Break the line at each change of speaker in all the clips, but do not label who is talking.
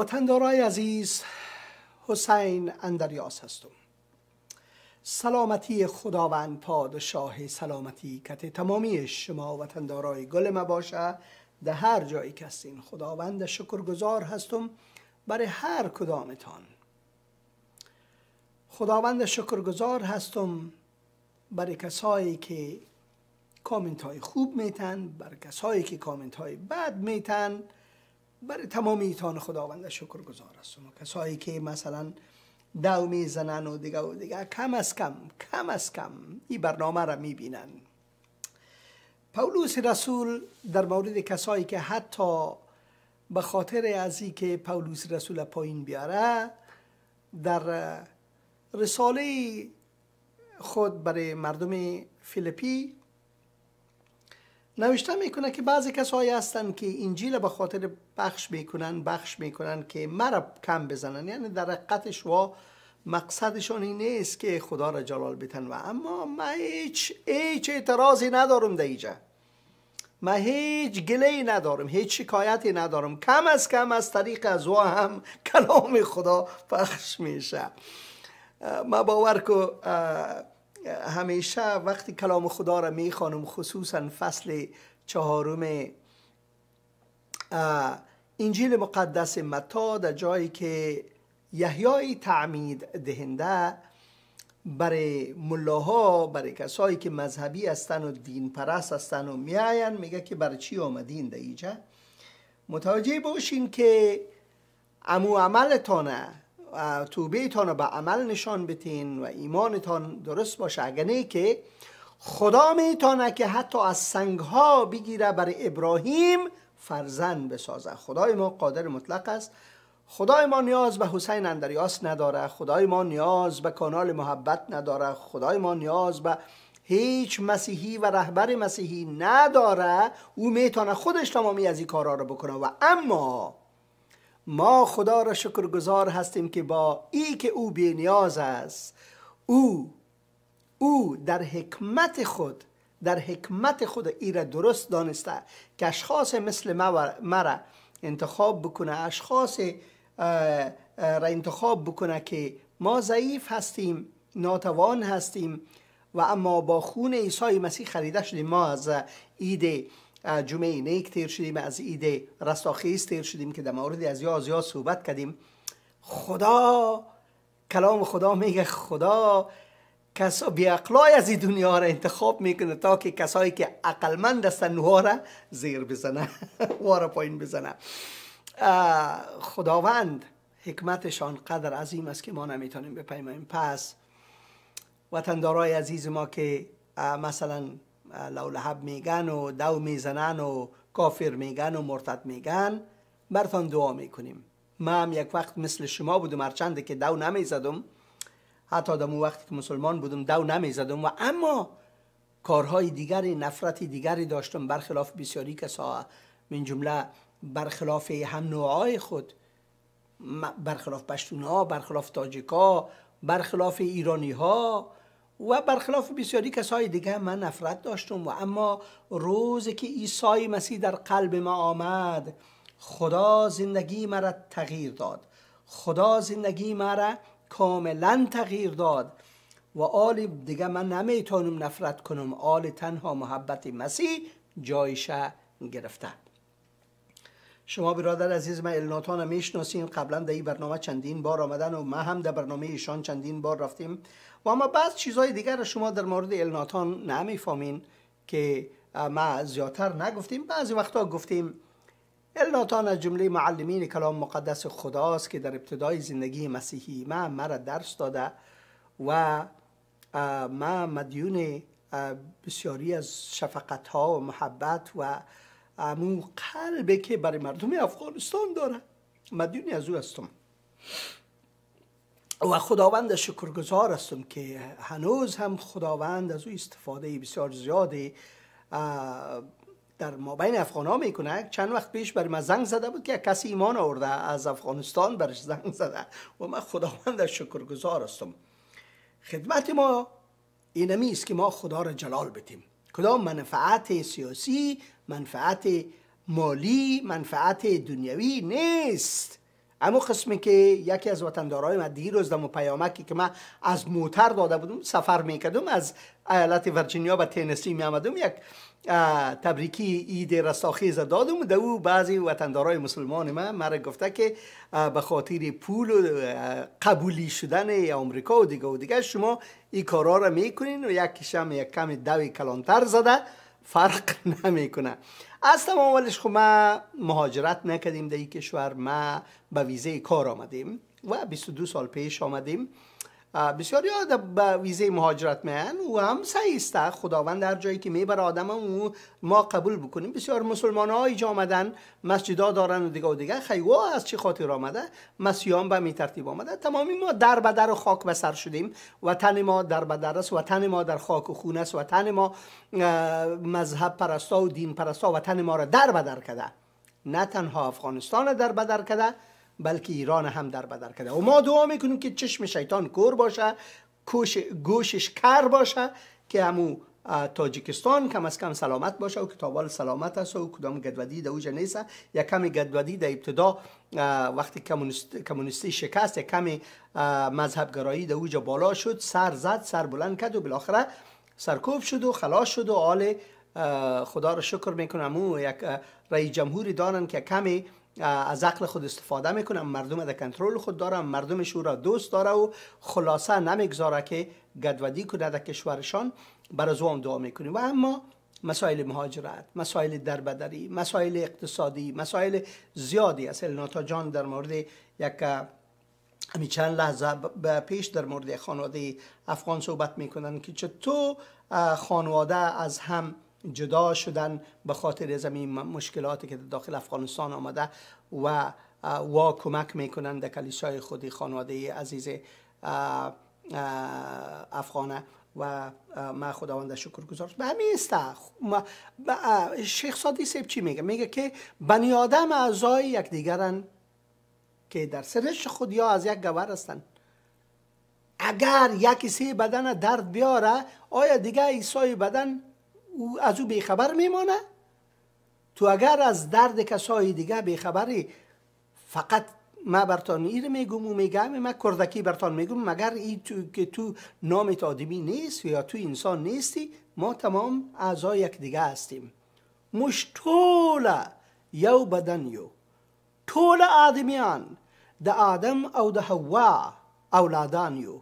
وطندارای عزیز حسین اندریاس هستم. سلامتی خداوند پادشاه سلامتی کت تمامی شما وطندارای گل ما باشه در هر جایی که هستین خداوند شکرگزار هستم برای هر کدامتان. خداوند شکرگزار هستم برای کسایی که کامنت های خوب میتن برای کسایی که کامنت های بد میتن. برای تمام ایتان خداوند شکر گذار هستم کسایی که مثلا دو می‌زنن و دیگه و دیگه کم از کم کم از کم این برنامه را می‌بینن. پولوس رسول در مورد کسایی که حتی به خاطر از که پولوس رسول پایین بیاره در رساله خود برای مردم فیلیپی نوشته می‌کنه که بعضی کسایی هستن که انجیل به خاطر بخش می‌کنن بخش می‌کنن که مرا کم بزنن. یعنی در حقیقت و مقصدشون این نیست که خدا را جلال بتن. و اما ما هیچ هیچ اعتراضی ندارم در اینجا ما هیچ گله ندارم هیچ شکایتی ندارم. کم از کم از طریق از و هم کلام خدا پخش میشه. ما باور که همیشه وقتی کلام خدا را می‌خوانم خصوصا فصل چهارم انجیل مقدس متا در جایی که یحیای تعمید دهنده برای ملاها برای کسایی که مذهبی هستن و دین پرست هستن و میاین میگه که برای چی آمدین در اینجا متوجه باشین که امو عملتانه توبهتان به عمل نشان بتین و ایمانتان درست باشه. اگر نه که خدا می‌تونه که حتی از سنگ ها بگیره برای ابراهیم فرزند بسازه. خدای ما قادر مطلق است. خدای ما نیاز به حسین اندریاس نداره. خدای ما نیاز به کانال محبت نداره. خدای ما نیاز به هیچ مسیحی و رهبر مسیحی نداره. او می‌تونه خودش تمامی از این کارا رو بکنه. و اما ما خدا را شکرگزار هستیم که با ای که او بی نیاز است او او در حکمت خود در حکمت خود ای را درست دانسته. که اشخاص مثل مرا انتخاب بکنه اشخاص را انتخاب بکنه که ما ضعیف هستیم ناتوان هستیم و اما با خون عیسی مسیح خریده شدیم. ما از ایده جمعه نیک تیر شدیم از ایده رستاخیز تیر شدیم که در مورد از یا از یا صحبت کردیم. خدا کلام خدا میگه خدا کسا بی اقلای از این دنیا را انتخاب می‌کنه تا که کسایی که عقلمند هستن را زیر بزنه وارا پایین بزنه. خداوند حکمتشان قدر عظیم است که ما نمی‌تونیم بپیماییم. پس وطندارای عزیز ما که مثلا لولحب میگن و دو می‌زنن و کافر میگن و مرتد میگن برتان دعا می‌کنیم. ما هم یک وقت مثل شما بودم هرچند که دو نمی‌زدم. حتی در وقتی که مسلمان بودم دو نمی‌زدم. و اما کارهای دیگری نفرتی دیگری داشتم برخلاف بسیاری کسا. من جمله برخلاف هم نوعای خود برخلاف پشتون ها برخلاف تاجیک ها برخلاف ایرانی ها و برخلاف بسیاری کسای دیگه من نفرت داشتم و اما روزی که عیسی مسیح در قلب ما آمد خدا زندگی مرا تغییر داد. خدا زندگی مرا کاملا تغییر داد. و آل دیگه من نمی‌تونم نفرت کنم. آل تنها محبت مسیح جایش گرفته. شما برادر عزیز من الناتان می‌شناسین. قبلا در این برنامه چندین بار آمدن و ما هم در برنامه ایشان چندین بار رفتیم. و اما بعض چیزهای دیگر را شما در مورد الناتان نمی‌فهمین که ما زیادتر نگفتیم. بعضی وقتا گفتیم الناتان از جمله معلمین کلام مقدس خداست که در ابتدای زندگی مسیحی ما مرا درس داده و ما مدیون بسیاری از شفقت ها و محبت و امون قلبه که برای مردم افغانستان داره. مدیونی از او هستم. و خداوند شکرگزار هستم که هنوز هم خداوند از او استفاده بسیار زیادی در مابین افغان ها می‌کنه چند وقت پیش برای من زنگ زده بود که کسی ایمان آورده از افغانستان برش زنگ زده و من خداوند شکرگزار هستم خدمت ما اینمی است که ما خدا را جلال بتیم. کدام منفعت سیاسی منفعت مالی منفعت دنیوی نیست. اما قسمی که یکی از وطندارای ما دیروز دم پیامکی که من از موتر داده بودم سفر می‌کردم از ایالت ورجینیا به تینسی می آمدم یک تبریکی اید رستاخیز دادم در او بعضی وطندارای مسلمان من مرا گفته که به خاطر پول و قبولی شدن امریکا و دیگه و دیگه شما این کارا را می‌کنین و یک کشم یک کمی دوی کلانتر زده فرق نمی‌کنه. از تمام خب ما مهاجرت نکردیم در این کشور ما به ویزه کار آمدیم و 22 سال پیش آمدیم. بسیار یاد به ویزه مهاجرت میان و هم سعیسته خداوند در جایی که می‌بره آدم و ما قبول بکنیم. بسیار مسلمان ها ایجا آمدن مسجد دارن و دیگه و دیگه. خیوا از چی خاطر آمده؟ مسیحان به می ترتیب آمده. تمامی ما در بدر و خاک به سر شدیم. وطن ما در بدر است. وطن ما در خاک و خون است. وطن ما مذهب پرستا و دین پرستا وطن ما را در بدر کرده نه تنها افغانستان در بدر کرده بلکه ایران هم در بدر کرده. و ما دعا می‌کنیم که چشم شیطان کور باشه گوشش کر باشه که همو تاجیکستان کم از کم سلامت باشه و کتابال سلامت است و کدام گدودی در اوجه نیست. یا کمی گدودی در ابتدا وقتی کمونیستی شکست یا کمی مذهبگرایی در اوجه بالا شد سر زد سر بلند کرد و بالاخره سرکوب شد و خلاص شد و حال خدا رو شکر می‌کنم. او یک رئیس جمهوری دارن که کمی از عقل خود استفاده می‌کنم مردم در کنترل خود دارم مردمش او را دوست داره و خلاصه نمی‌گذاره که گدودی کنه در کشورشان بر هم دعا می‌کنیم. و اما مسائل مهاجرت مسائل دربدری مسائل اقتصادی مسائل زیادی است. الناتا جان در مورد یک همی چند لحظه پیش در مورد خانواده افغان صحبت می‌کنن که چطور خانواده از هم جدا شدن به خاطر زمین مشکلاتی که داخل افغانستان آمده و وا کمک می‌کنن در کلیسای خودی خانواده عزیز افغانه و ما خداوند شکر گذار به همین است. شیخ سادی سیب چی میگه؟ میگه که بنی آدم اعضای یکدیگرن که در سرش خود یا از یک گوهر هستند اگر یکی سی بدن درد بیاره آیا دیگه ایسای بدن او از او بیخبر میمانه تو اگر از درد کسای دیگه بیخبری فقط ما برتان ایر میگم و میگم ما کردکی برتان میگم مگر ای تو که تو نامت آدمی نیست یا تو انسان نیستی ما تمام اعضای یک دیگه هستیم. مش طول یو بدن یو. طول آدمیان د آدم او د حوا اولادان یو.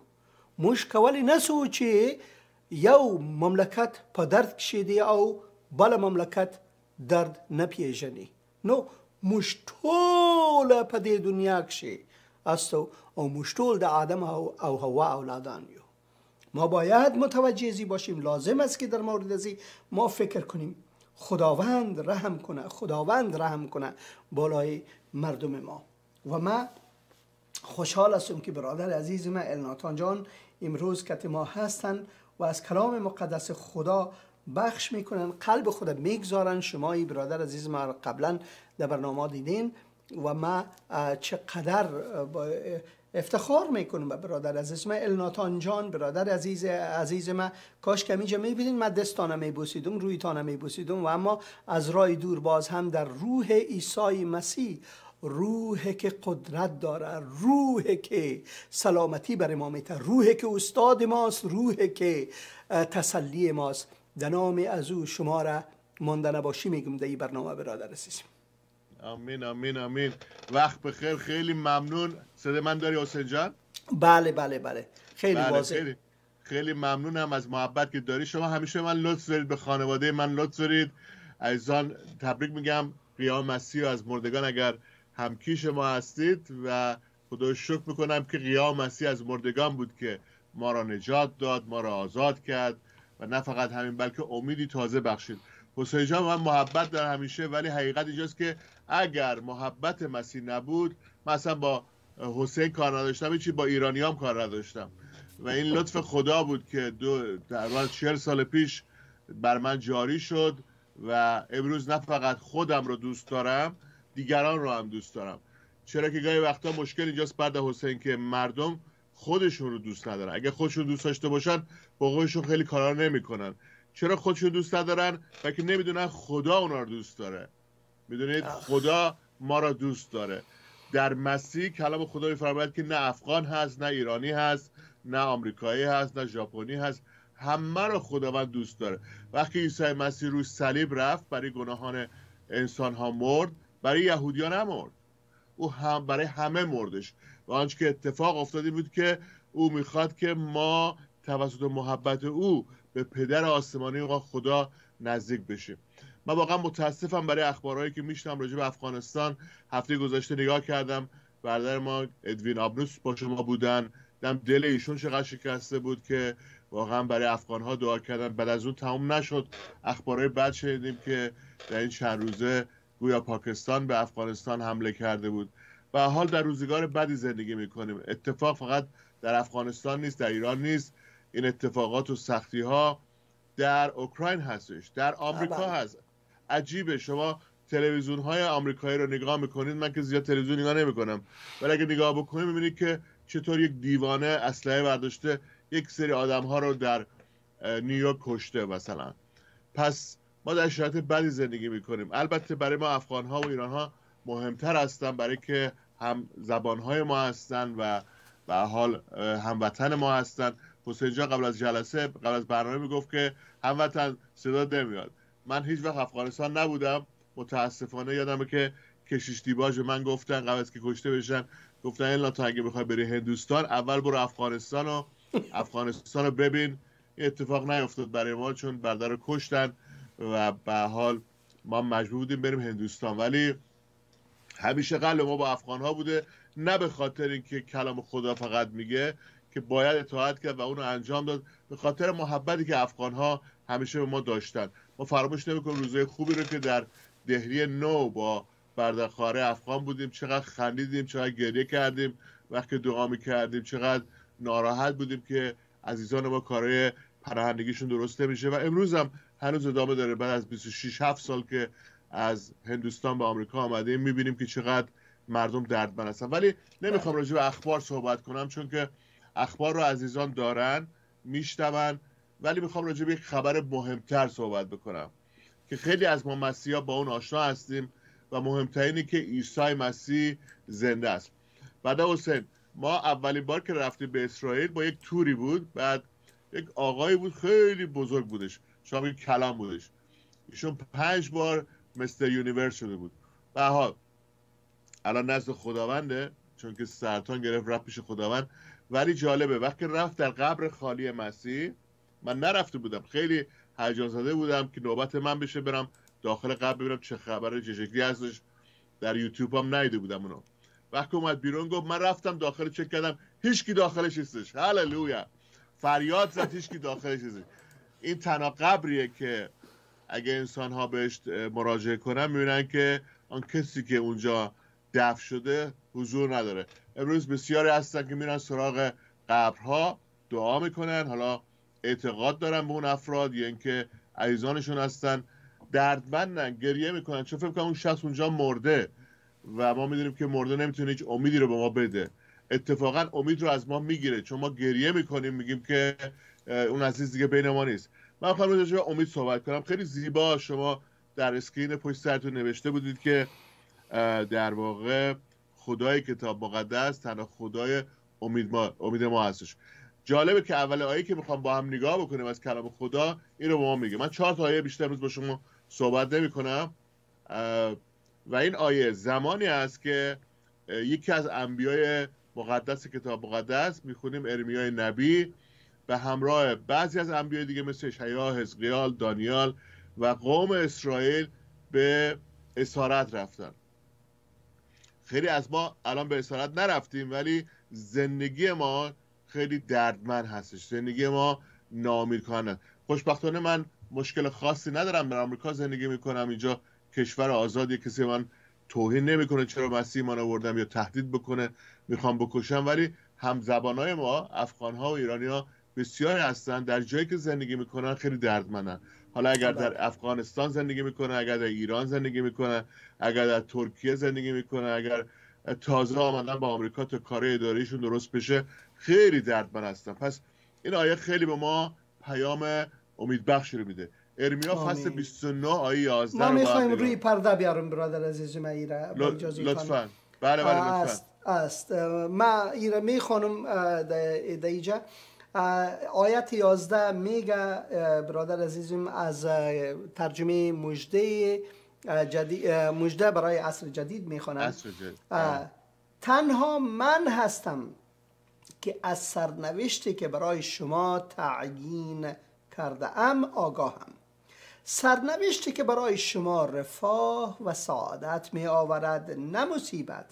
مش کولی نسو چې یو مملکت په درد او بل مملکت درد نه نو مشتول په دې دنیا کې استو او مشتول د آدم او, او هوا اولادان یو. ما باید متوجه باشیم لازم است که در مورد ازی ما فکر کنیم. خداوند رحم کنه خداوند رحم کنه بالای مردم ما. و ما خوشحال هستم که برادر عزیز ما الناتان جان امروز کت ما هستند و از کلام مقدس خدا بخش می‌کنن قلب خود می‌گذارن. شما ای برادر عزیز ما قبلا در برنامه دیدین و ما چقدر افتخار می‌کنم به برادر عزیز ما. الناتان جان برادر عزیز عزیز ما کاش که اینجا می‌بینین من دستانه میبوسیدم روی تانه میبوسیدم و اما از رای دور باز هم در روح عیسی مسیح روح که قدرت داره روح که سلامتی بر ما میته روح که استاد ماست روح که تسلی ماست. در نام از او شما را مانده نباشی میگم در این برنامه برادر عزیز
آمین آمین آمین. وقت بخیر خیلی ممنون. صدا من داری حسین جان؟
بله بله بله. خیلی بله واضح.
خیلی, خیلی ممنونم از محبت که داری. شما همیشه من لطف دارید به خانواده من لطف دارید. عزیزان تبریک میگم. قیام مسیح از مردگان. اگر همکیش ما هستید و خدا شکر می‌کنم که قیام مسیح از مردگان بود که ما را نجات داد ما را آزاد کرد و نه فقط همین بلکه امیدی تازه بخشید. حسین جان من محبت در همیشه ولی حقیقت اینجاست که اگر محبت مسیح نبود مثلا با حسین کار نداشتم چی با ایرانیام کار نداشتم. و این لطف خدا بود که دو در چهل سال پیش بر من جاری شد و امروز نه فقط خودم رو دوست دارم دیگران رو هم دوست دارم. چرا که گاهی وقتا مشکل اینجاست بعد حسین که مردم خودشون رو دوست ندارن. اگه خودشون دوست داشته باشن با خودشون خیلی کارا نمی‌کنن. چرا خودشون دوست ندارن؟ که نمی‌دونن خدا اونا رو دوست داره. می‌دونید؟ خدا ما را دوست داره. در مسیح کلام خدا میفرماید که نه افغان هست نه ایرانی هست نه آمریکایی هست نه ژاپنی هست. همه رو خداوند دوست داره. وقتی عیسی مسیح روی صلیب رفت برای گناهان انسان ها مرد برای یهودیان نمرد. او هم برای همه مردش. و آنچه که اتفاق افتادی بود که او می‌خواد که ما توسط محبت او به پدر آسمانی و خدا نزدیک بشیم. من واقعا متاسفم برای اخبارهایی که میشنم راجع به افغانستان. هفته گذشته نگاه کردم. برادر ما ادوین آبنوس با شما بودن. دم دل ایشون چقدر شکسته بود که واقعا برای افغان ها دعا کردن. بعد از اون تموم نشد. اخبارهای بد شنیدیم که در این چند روزه گویا پاکستان به افغانستان حمله کرده بود. و حال در روزگار بدی زندگی می‌کنیم. اتفاق فقط در افغانستان نیست در ایران نیست. این اتفاقات و سختی ها در اوکراین هستش در آمریکا هست. عجیبه. شما تلویزیون های آمریکایی رو نگاه می‌کنید من که زیاد تلویزیون نگاه نمی‌کنم. ولی اگه نگاه بکنید می‌بینید که چطور یک دیوانه اسلحه برداشته یک سری آدم ها رو در نیویورک کشته مثلا. پس ما در شرایط بدی زندگی می‌کنیم. البته برای ما افغان ها و ایران ها مهمتر هستن برای که هم زبان های ما هستن و به حال هموطن ما هستن. حسین جان قبل از جلسه قبل از برنامه می‌گفت که هموطن صدا نمیاد. من هیچ وقت افغانستان نبودم. متاسفانه یادمه که کشیش دیباج من گفتن قبل از که کشته بشن گفتن الا تا اگه بخوای بری هندوستان اول برو افغانستان و افغانستان رو ببین. اتفاق نیفتاد برای ما چون برادر رو کشتن. و به حال ما مجبور بودیم بریم هندوستان. ولی همیشه قلب ما با افغان ها بوده نه به خاطر اینکه کلام خدا فقط میگه که باید اطاعت کرد و اونو انجام داد به خاطر محبتی که افغان ها همیشه به ما داشتن. ما فراموش نمی‌کنیم روزای خوبی رو که در دهلی نو با بردخاره افغان بودیم چقدر خندیدیم چقدر گریه کردیم وقتی دعا می‌کردیم چقدر ناراحت بودیم که عزیزان ما کارهای پناهندگیشون درست نمیشه. و امروز هم هنوز ادامه داره. بعد از 26 7 سال که از هندوستان به آمریکا آمده می‌بینیم که چقدر مردم دردمند هستن. ولی نمی‌خوام راجع به اخبار صحبت کنم چون که اخبار رو عزیزان دارن میشنون. ولی می‌خوام راجع به یک خبر مهمتر صحبت بکنم که خیلی از ما مسیحا با اون آشنا هستیم و مهمترینی که عیسی مسیح زنده است. بعد حسین ما اولین بار که رفتیم به اسرائیل با یک توری بود بعد یک آقایی بود خیلی بزرگ بودش. شما کلام بودش. ایشون پنج بار مستر یونیورس شده بود. به حال الان نزد خداونده چون که سرطان گرفت رفت پیش خداوند. ولی جالبه وقتی رفت در قبر خالی مسیح من نرفته بودم. خیلی هیجان زده بودم که نوبت من بشه برم داخل قبر ببینم چه خبر چه هستش در یوتیوب هم نیده بودم اونو. وقتی اومد بیرون گفت من رفتم داخل چک کردم هیچکی داخلش نیستش. هللویا. فریاد زد هیچکی داخلش نیستش. این تنها قبریه که اگه انسان ها بهش مراجعه کنن می‌بینن که آن کسی که اونجا دفن شده حضور نداره. امروز بسیاری هستن که میرن سراغ قبرها دعا می‌کنن حالا اعتقاد دارن به اون افراد یا اینکه عزیزانشون هستن. دردمندن گریه می‌کنن. چون فکر کنم اون شخص اونجا مرده و ما می‌دونیم که مرده نمی‌تونه هیچ امیدی رو به ما بده. اتفاقا امید رو از ما می‌گیره. چون ما گریه می‌کنیم میگیم که اون عزیز دیگه بین ما نیست. من خواهم راجع به امید صحبت کنم. خیلی زیبا شما در اسکرین پشت سرتون نوشته بودید که در واقع خدای کتاب مقدس تنها خدای امید ما, امید ما هستش. جالبه که اول آیه که می‌خوام با هم نگاه بکنیم از کلام خدا این رو به ما میگه. من چهار تا آیه بیشتر روز با شما صحبت نمی کنم و این آیه زمانی است که یکی از انبیای مقدس کتاب مقدس می‌خونیم ارمیای نبی. به همراه بعضی از انبیای دیگه مثل شیا، حزقیال، دانیال و قوم اسرائیل به اسارت رفتن. خیلی از ما الان به اسارت نرفتیم ولی زندگی ما خیلی دردمند هستش. زندگی ما نامید کنه خوشبختانه من مشکل خاصی ندارم. در آمریکا زندگی می‌کنم. اینجا کشور آزادی. کسی من توهین نمی‌کنه چرا مسیح من آوردم یا تهدید بکنه می‌خوام بکشم. ولی هم زبانهای ما افغان ها و ایرانی ها بسیاری هستن. در جایی که زندگی می‌کنن خیلی دردمندن. حالا اگر در افغانستان زندگی می‌کنه اگر در ایران زندگی می‌کنه اگر در ترکیه زندگی می‌کنه اگر تازه آمدن با آمریکا تا کار اداریشون درست بشه خیلی دردمند هستن. پس این آیه خیلی به ما پیام امیدبخشی رو میده. ارمیا فصل 29 آیه 11
ما می‌خوایم روی پرده بیارم برادر عزیز
من لطفا. بله بله
است است. ما ایره می خانم در اینجا آیت 11 میگه برادر عزیزم از ترجمه مجده جدید مجده برای عصر جدید می‌خوانم تنها من هستم که از سرنوشتی که برای شما تعیین کرده ام آگاهم. سرنوشتی که برای شما رفاه و سعادت می آورد نه مصیبت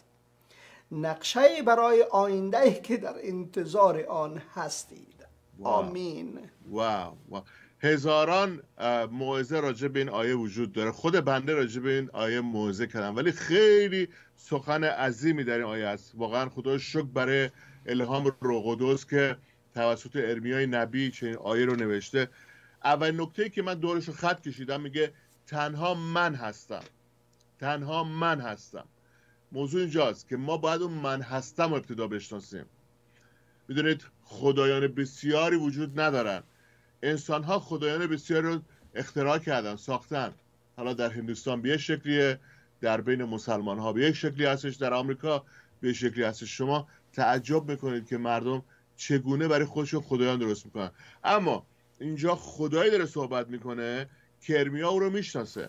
نقشه برای آینده که در انتظار آن هستید. آمین.
واو, واو. هزاران موعظه راجع به این آیه وجود داره. خود بنده راجع به این آیه موعظه کردم. ولی خیلی سخن عظیمی در این آیه است. واقعا خدا شکر برای الهام روح که توسط ارمیای نبی چنین آیه رو نوشته. اول نکته که من دورش رو خط کشیدم میگه تنها من هستم. تنها من هستم. موضوع اینجاست که ما باید اون من هستم رو ابتدا بشناسیم. می‌دونید خدایان بسیاری وجود ندارن. انسان ها خدایان بسیاری رو اختراع کردن ساختن. حالا در هندوستان به یک شکلیه در بین مسلمان ها به یک شکلی هستش در آمریکا به شکلی هستش. شما تعجب می‌کنید که مردم چگونه برای خودشون خدایان درست می‌کنن. اما اینجا خدایی داره صحبت می‌کنه که ارمیا او رو می‌شناسه.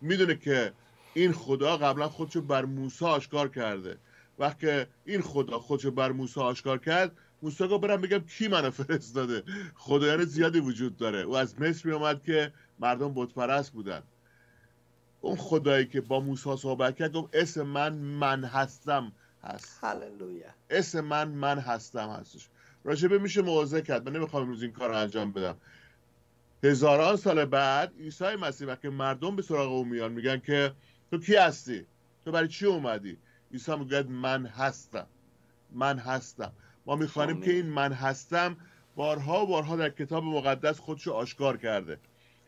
می‌دونه که این خدا قبلا خودشو بر موسی آشکار کرده. وقتی این خدا خودشو بر موسی آشکار کرد موسی گفت برم بگم کی منو فرستاده. خدایان زیادی وجود داره. او از مصر می اومد که مردم بتپرست بودن. اون خدایی که با موسی صحبت کرد گفت اسم من من هستم هست.
هللویا.
اسم من من هستم هستش. راجبه میشه موعظه کرد. من نمی‌خوام امروز این کار رو انجام بدم. هزاران سال بعد عیسی مسیح وقتی مردم به سراغ او میان میگن که تو کی هستی؟ تو برای چی اومدی؟ عیسی میگه من هستم. من هستم. ما می‌خوانیم که این من هستم بارها و بارها در کتاب مقدس خودشو آشکار کرده.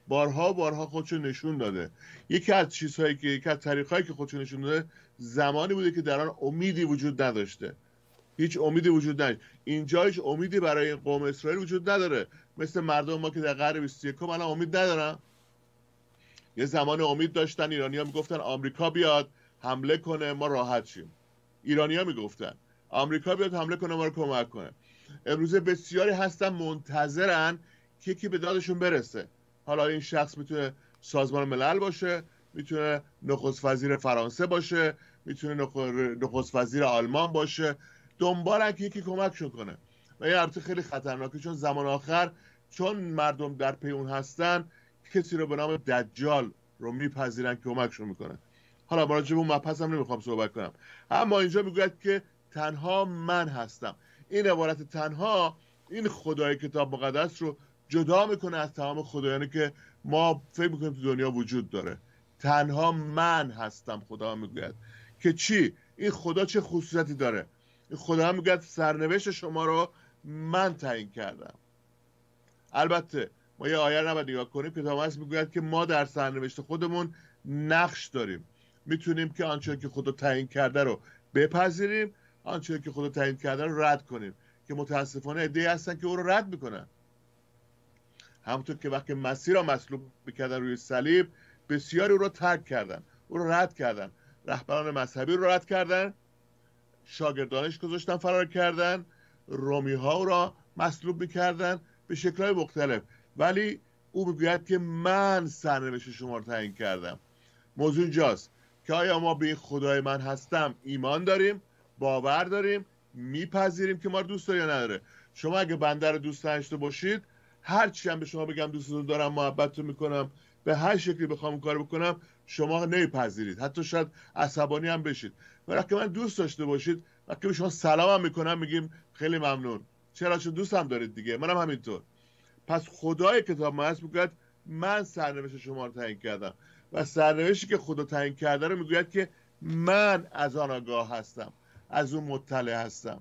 بارها و بارها خودشو نشون داده. یکی از چیزهایی که یکی از طریقهایی که خودشو نشون داده زمانی بوده که در آن امیدی وجود نداشته. هیچ امیدی وجود نداشت. اینجا هیچ امیدی برای قوم اسرائیل وجود نداره. مثل مردم ما که در قرن 21 الان امید ندارن. یه زمان امید داشتن ایرانی ها می‌گفتن آمریکا بیاد حمله کنه ما راحت شیم. ایرانی ها می‌گفتن آمریکا بیاد حمله کنه ما رو کمک کنه. امروزه بسیاری هستن منتظرن که یکی به دادشون برسه. حالا این شخص می‌تونه سازمان ملل باشه می‌تونه نخست وزیر فرانسه باشه می‌تونه نخست وزیر آلمان باشه. دنبالن که یکی کمکشون کنه. و این خیلی خطرناکه چون زمان آخر چون مردم در پی اون هستن کسی رو به نام دجال رو میپذیرن که کمکشون می‌کنه حالا برای اون مبحث هم نمی‌خوام صحبت کنم. اما اینجا می‌گوید که تنها من هستم. این عبارت تنها این خدای کتاب مقدس رو جدا می‌کنه از تمام خدایانی که ما فکر می‌کنیم تو دنیا وجود داره. تنها من هستم خدا می‌گوید. که چی؟ این خدا چه خصوصیتی داره؟ این خدا می‌گوید سرنوشت شما رو من تعیین کردم. البته ما یه آیه رو نگاه کنیم هست می‌گوید که ما در سرنوشت خودمون نقش داریم. می‌تونیم که آنچه که خدا تعیین کرده رو بپذیریم آنچه که خدا تعیین کرده رو رد کنیم. که متاسفانه ایده هستن که او رو رد می‌کنن. همونطور که وقتی مسیر را مصلوب می‌کردن روی صلیب بسیاری او رو ترک کردن او رو رد کردن. رهبران مذهبی رو رد کردن. شاگردانش گذاشتن فرار کردن. رومی ها را مصلوب می‌کردن. به شکلهای مختلف. ولی او می‌گوید که من سرنوشت شما رو تعیین کردم. موضوع اینجاست که آیا ما به خدای من هستم؟ ایمان داریم باور داریم میپذیریم که ما رو دوست داره یا نداره. شما اگه بنده رو دوست داشته باشید هر چی هم به شما بگم دوستتون دارم محبت می‌کنم به هر شکلی بخوام کار بکنم شما نمیپذیرید. حتی شاید عصبانی هم بشید. که من دوست داشته باشید وقتی به شما سلام هم می‌کنم میگیم خیلی ممنون. چرا؟ چون هم دارید دیگه. منم همینطور. پس خدای کتاب مقدس می‌گوید من سرنوشت شما رو تعیین کردم. و سرنوشتی که خدا تعیین کرده رو می‌گوید که من از آن آگاه هستم از اون مطلع هستم.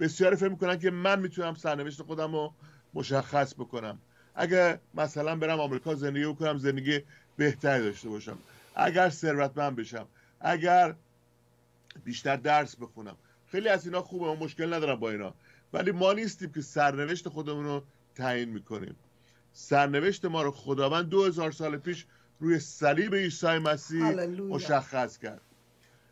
بسیاری فکر می‌کنن که من می‌تونم سرنوشت خودم رو مشخص بکنم. اگر مثلا برم آمریکا زندگی بکنم زندگی بهتری داشته باشم. اگر ثروتمند بشم اگر بیشتر درس بخونم. خیلی از اینا خوبه ما مشکل ندارم با اینا. ولی ما نیستیم که سرنوشت خودمون رو تعیین می‌کنیم. سرنوشت ما رو خداوند دو هزار سال پیش روی صلیب عیسی مسیح مشخص کرد.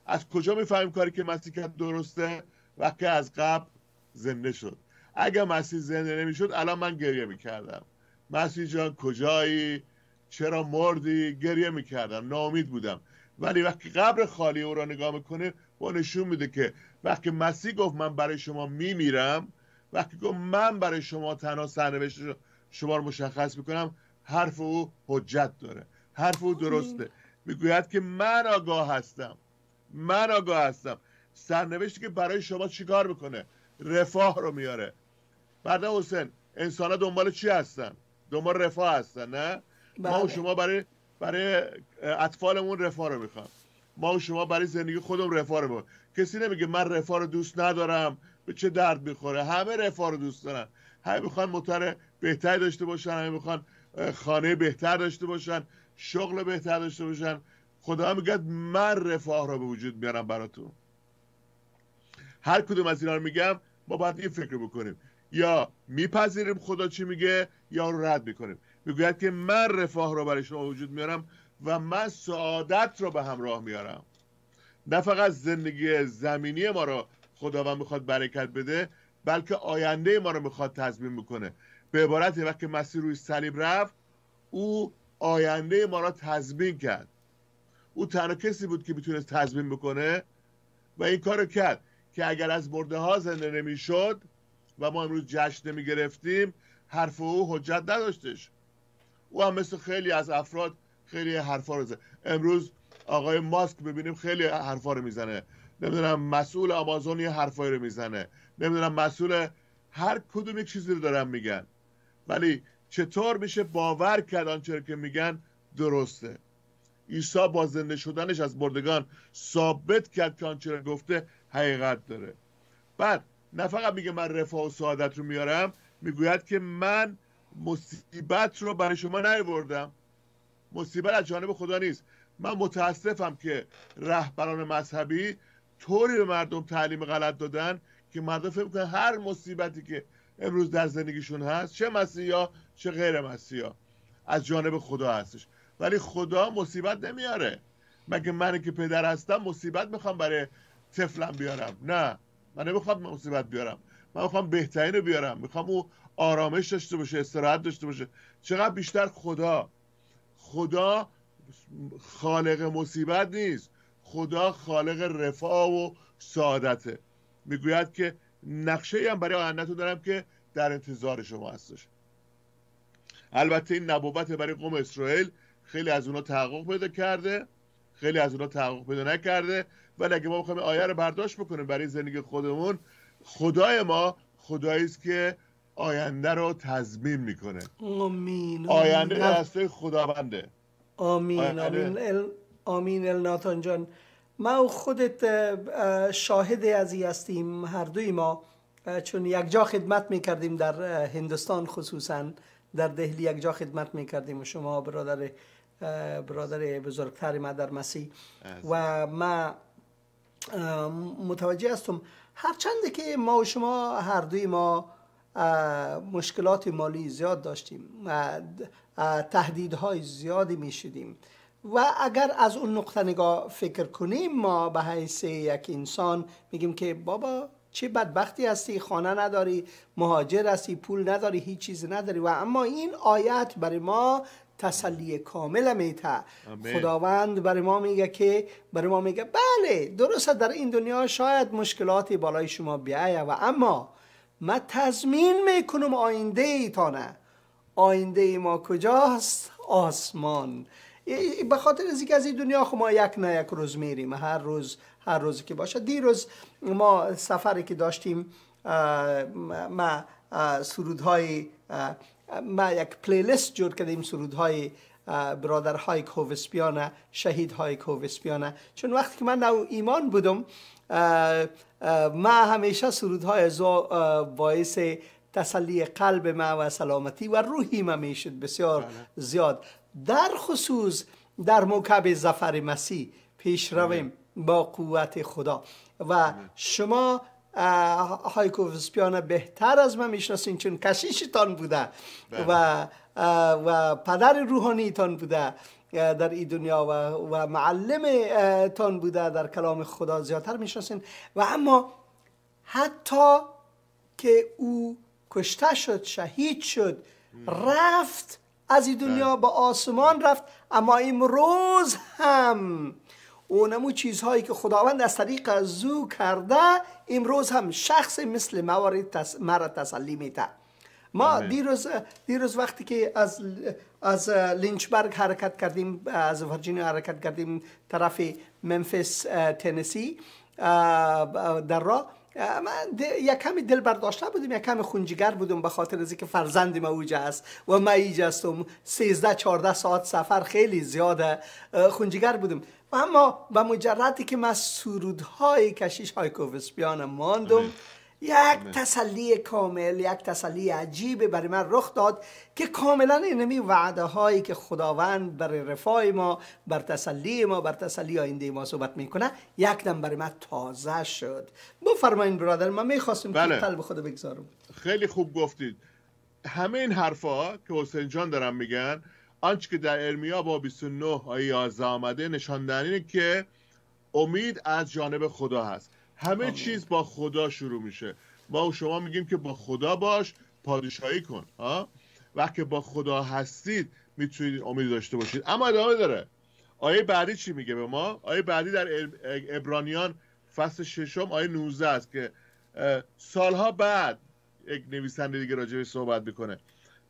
از کجا می‌فهمیم کاری که مسیح کرد درسته وقتی از قبل زنده شد؟ اگر مسیح زنده نمی‌شد الان من گریه می‌کردم. مسیح جان کجایی؟ چرا مردی؟ گریه می‌کردم. ناامید بودم. ولی وقتی قبر خالی او را نگاه می‌کنه با نشون میده که وقتی مسیح گفت من برای شما میمیرم وقتی گفت من برای شما تنها سرنوشت شما رو مشخص می‌کنم حرف او حجت داره. حرف او درسته. می‌گوید که من آگاه هستم. من آگاه هستم. سرنوشتی که برای شما چیکار می‌کنه؟ رفاه رو میاره. بعد حسین انسان ها دنبال چی هستن؟ دنبال رفاه هستن نه؟ ما و بله. شما برای برای اطفالمون رفاه رو می‌خوام. ما و شما برای زندگی خودم رفاه رو می‌خوام. کسی نمیگه من رفاه رو دوست ندارم. به چه درد می‌خوره. همه رفاه رو دوست دارن. همه می‌خوان موتور بهتر داشته باشن همه می‌خوان خانه بهتر داشته باشن شغل بهتر داشته باشن. خدا میگه من رفاه رو به وجود میارم براتون. هر کدوم از اینا رو میگم ما باید این فکر بکنیم. یا میپذیریم خدا چی میگه یا رو رد می‌کنیم. می‌گوید که من رفاه رو برای شما وجود میارم و من سعادت رو به همراه میارم. نه فقط زندگی زمینی ما رو خداوند می‌خواد برکت بده بلکه آینده ما رو می‌خواد تضمین بکنه به عبارت وقتی مسیح روی صلیب رفت او آینده ما را تضمین کرد. او تنها کسی بود که می‌تونست تضمین بکنه و این کار کرد که اگر از مرده ها زنده نمی‌شد و ما امروز جشن نمی گرفتیم حرف او حجت نداشتش. او هم مثل خیلی از افراد خیلی حرفا رو زد. امروز آقای ماسک ببینیم خیلی حرفا رو می‌زنه. نمی‌دونم مسئول آمازون یه حرفایی رو می‌زنه. نمی‌دونم مسئول هر کدوم یک چیزی رو دارن میگن. ولی چطور میشه باور کرد آنچه که میگن درسته؟ عیسی با زنده شدنش از مردگان ثابت کرد که آنچه گفته حقیقت داره. بعد نه فقط میگه من رفاه و سعادت رو میارم می‌گوید که من مصیبت رو برای شما نیاوردم. مصیبت از جانب خدا نیست. من متاسفم که رهبران مذهبی طوری به مردم تعلیم غلط دادن که مردم فکر کنن هر مصیبتی که امروز در زندگیشون هست چه مسیحا چه غیر مسیحا. از جانب خدا هستش. ولی خدا مصیبت نمیاره. مگه من که پدر هستم مصیبت می‌خوام برای طفلم بیارم؟ نه. من نمی‌خوام مصیبت بیارم. من می‌خوام بهترین رو بیارم. می‌خوام او آرامش داشته باشه استراحت داشته باشه. چقدر بیشتر خدا. خدا خالق مصیبت نیست. خدا خالق رفاه و سعادته. می‌گوید که نقشه هم برای آینده دارم که در انتظار شما هستش. البته این نبوت برای قوم اسرائیل خیلی از اونا تحقق پیدا کرده خیلی از اونا تحقق پیدا نکرده. ولی اگه ما بخوایم آیه رو برداشت بکنیم برای زندگی خودمون خدای ما خدایی است که آینده رو تضمین می‌کنه.
آمین.
آینده دسته خداونده.
آمین آمین. آمین الناتان جان. ما و خودت شاهد ازی هستیم هر دوی ما. چون یک جا خدمت می‌کردیم در هندوستان خصوصا در دهلی یک جا خدمت می‌کردیم و شما برادر برادر بزرگتر ما در مسیح. و ما متوجه هستم هرچند که ما و شما هر دوی ما مشکلات مالی زیاد داشتیم تهدیدهای زیادی می شدیم و اگر از اون نقطه نگاه فکر کنیم ما به حیث یک انسان میگیم که بابا چه بدبختی هستی خانه نداری مهاجر هستی پول نداری هیچ چیز نداری. و اما این آیت برای ما تسلی کامل میته. خداوند برای ما میگه که برای ما میگه بله درسته در این دنیا شاید مشکلاتی بالای شما بیایه. و اما من تضمین می‌کنم آینده ایتانه آینده ما کجاست؟ آسمان. به خاطر از اینکه از این دنیا خب ما یک نه یک روز میریم. هر روز هر روزی که باشه. دیروز ما سفری که داشتیم ما سرودهای ما یک پلیلیست جور کردیم سرودهای برادرهای کووسپیانه شهیدهای کووسپیانه چون وقتی که من نو ایمان بودم ما همیشه سرودهای باعث تسلی قلب ما و سلامتی و روحی ما می‌شد. بسیار بله. زیاد. در خصوص در موکب زفر مسیح پیش رویم با قوت خدا. و شما هایکو وسپیانه بهتر از من می‌شناسین چون کشیشتان بوده بله. و و پدر روحانیتان بوده در این دنیا و, و معلم تان بوده در کلام خدا زیادتر می‌شناسین. و اما حتی که او کشته شد شهید شد رفت از این دنیا به آسمان رفت اما امروز هم اونمو چیزهایی که خداوند از طریق از او کرده امروز هم شخص مثل موارد تس... مرا تسلی میده. ما دیروز دیروز وقتی که از از لینچبرگ حرکت کردیم از ورجینیا حرکت کردیم طرف منفس تنسی در راه من یک کمی دل برداشته بودیم یک کمی خونجگر بودم به خاطر از که فرزند ما اوجه است و ما ایجا هستم. 13 14 ساعت سفر خیلی زیاده. خونجگر بودم. و اما به مجردی که من سرودهای کشیش های کوفسپیان ماندم یک تسلی کامل یک تسلی عجیب برای من رخ داد که کاملا اینمی وعده هایی که خداوند برای رفاه ما بر تسلی ما بر تسلی آینده ما صحبت می‌کنه یک دم برای من تازه شد. بفرمایین برادر من می‌خواستم بله. که قلب خود بگذارم.
خیلی خوب گفتید. همه این حرفا که حسین جان دارم میگن آنچه که در ارمیا با 29 آیه 11 آمده نشان اینه که امید از جانب خدا هست. همه چیز با خدا شروع میشه. ما و شما میگیم که با خدا باش پادشاهی کن ها؟ وقتی با خدا هستید می‌تونید امید داشته باشید. اما ادامه داره. آیه بعدی چی میگه به ما؟ آیه بعدی در ابرانیان فصل ششم آیه 19 است که سالها بعد یک نویسنده دیگه راجع صحبت می‌کنه.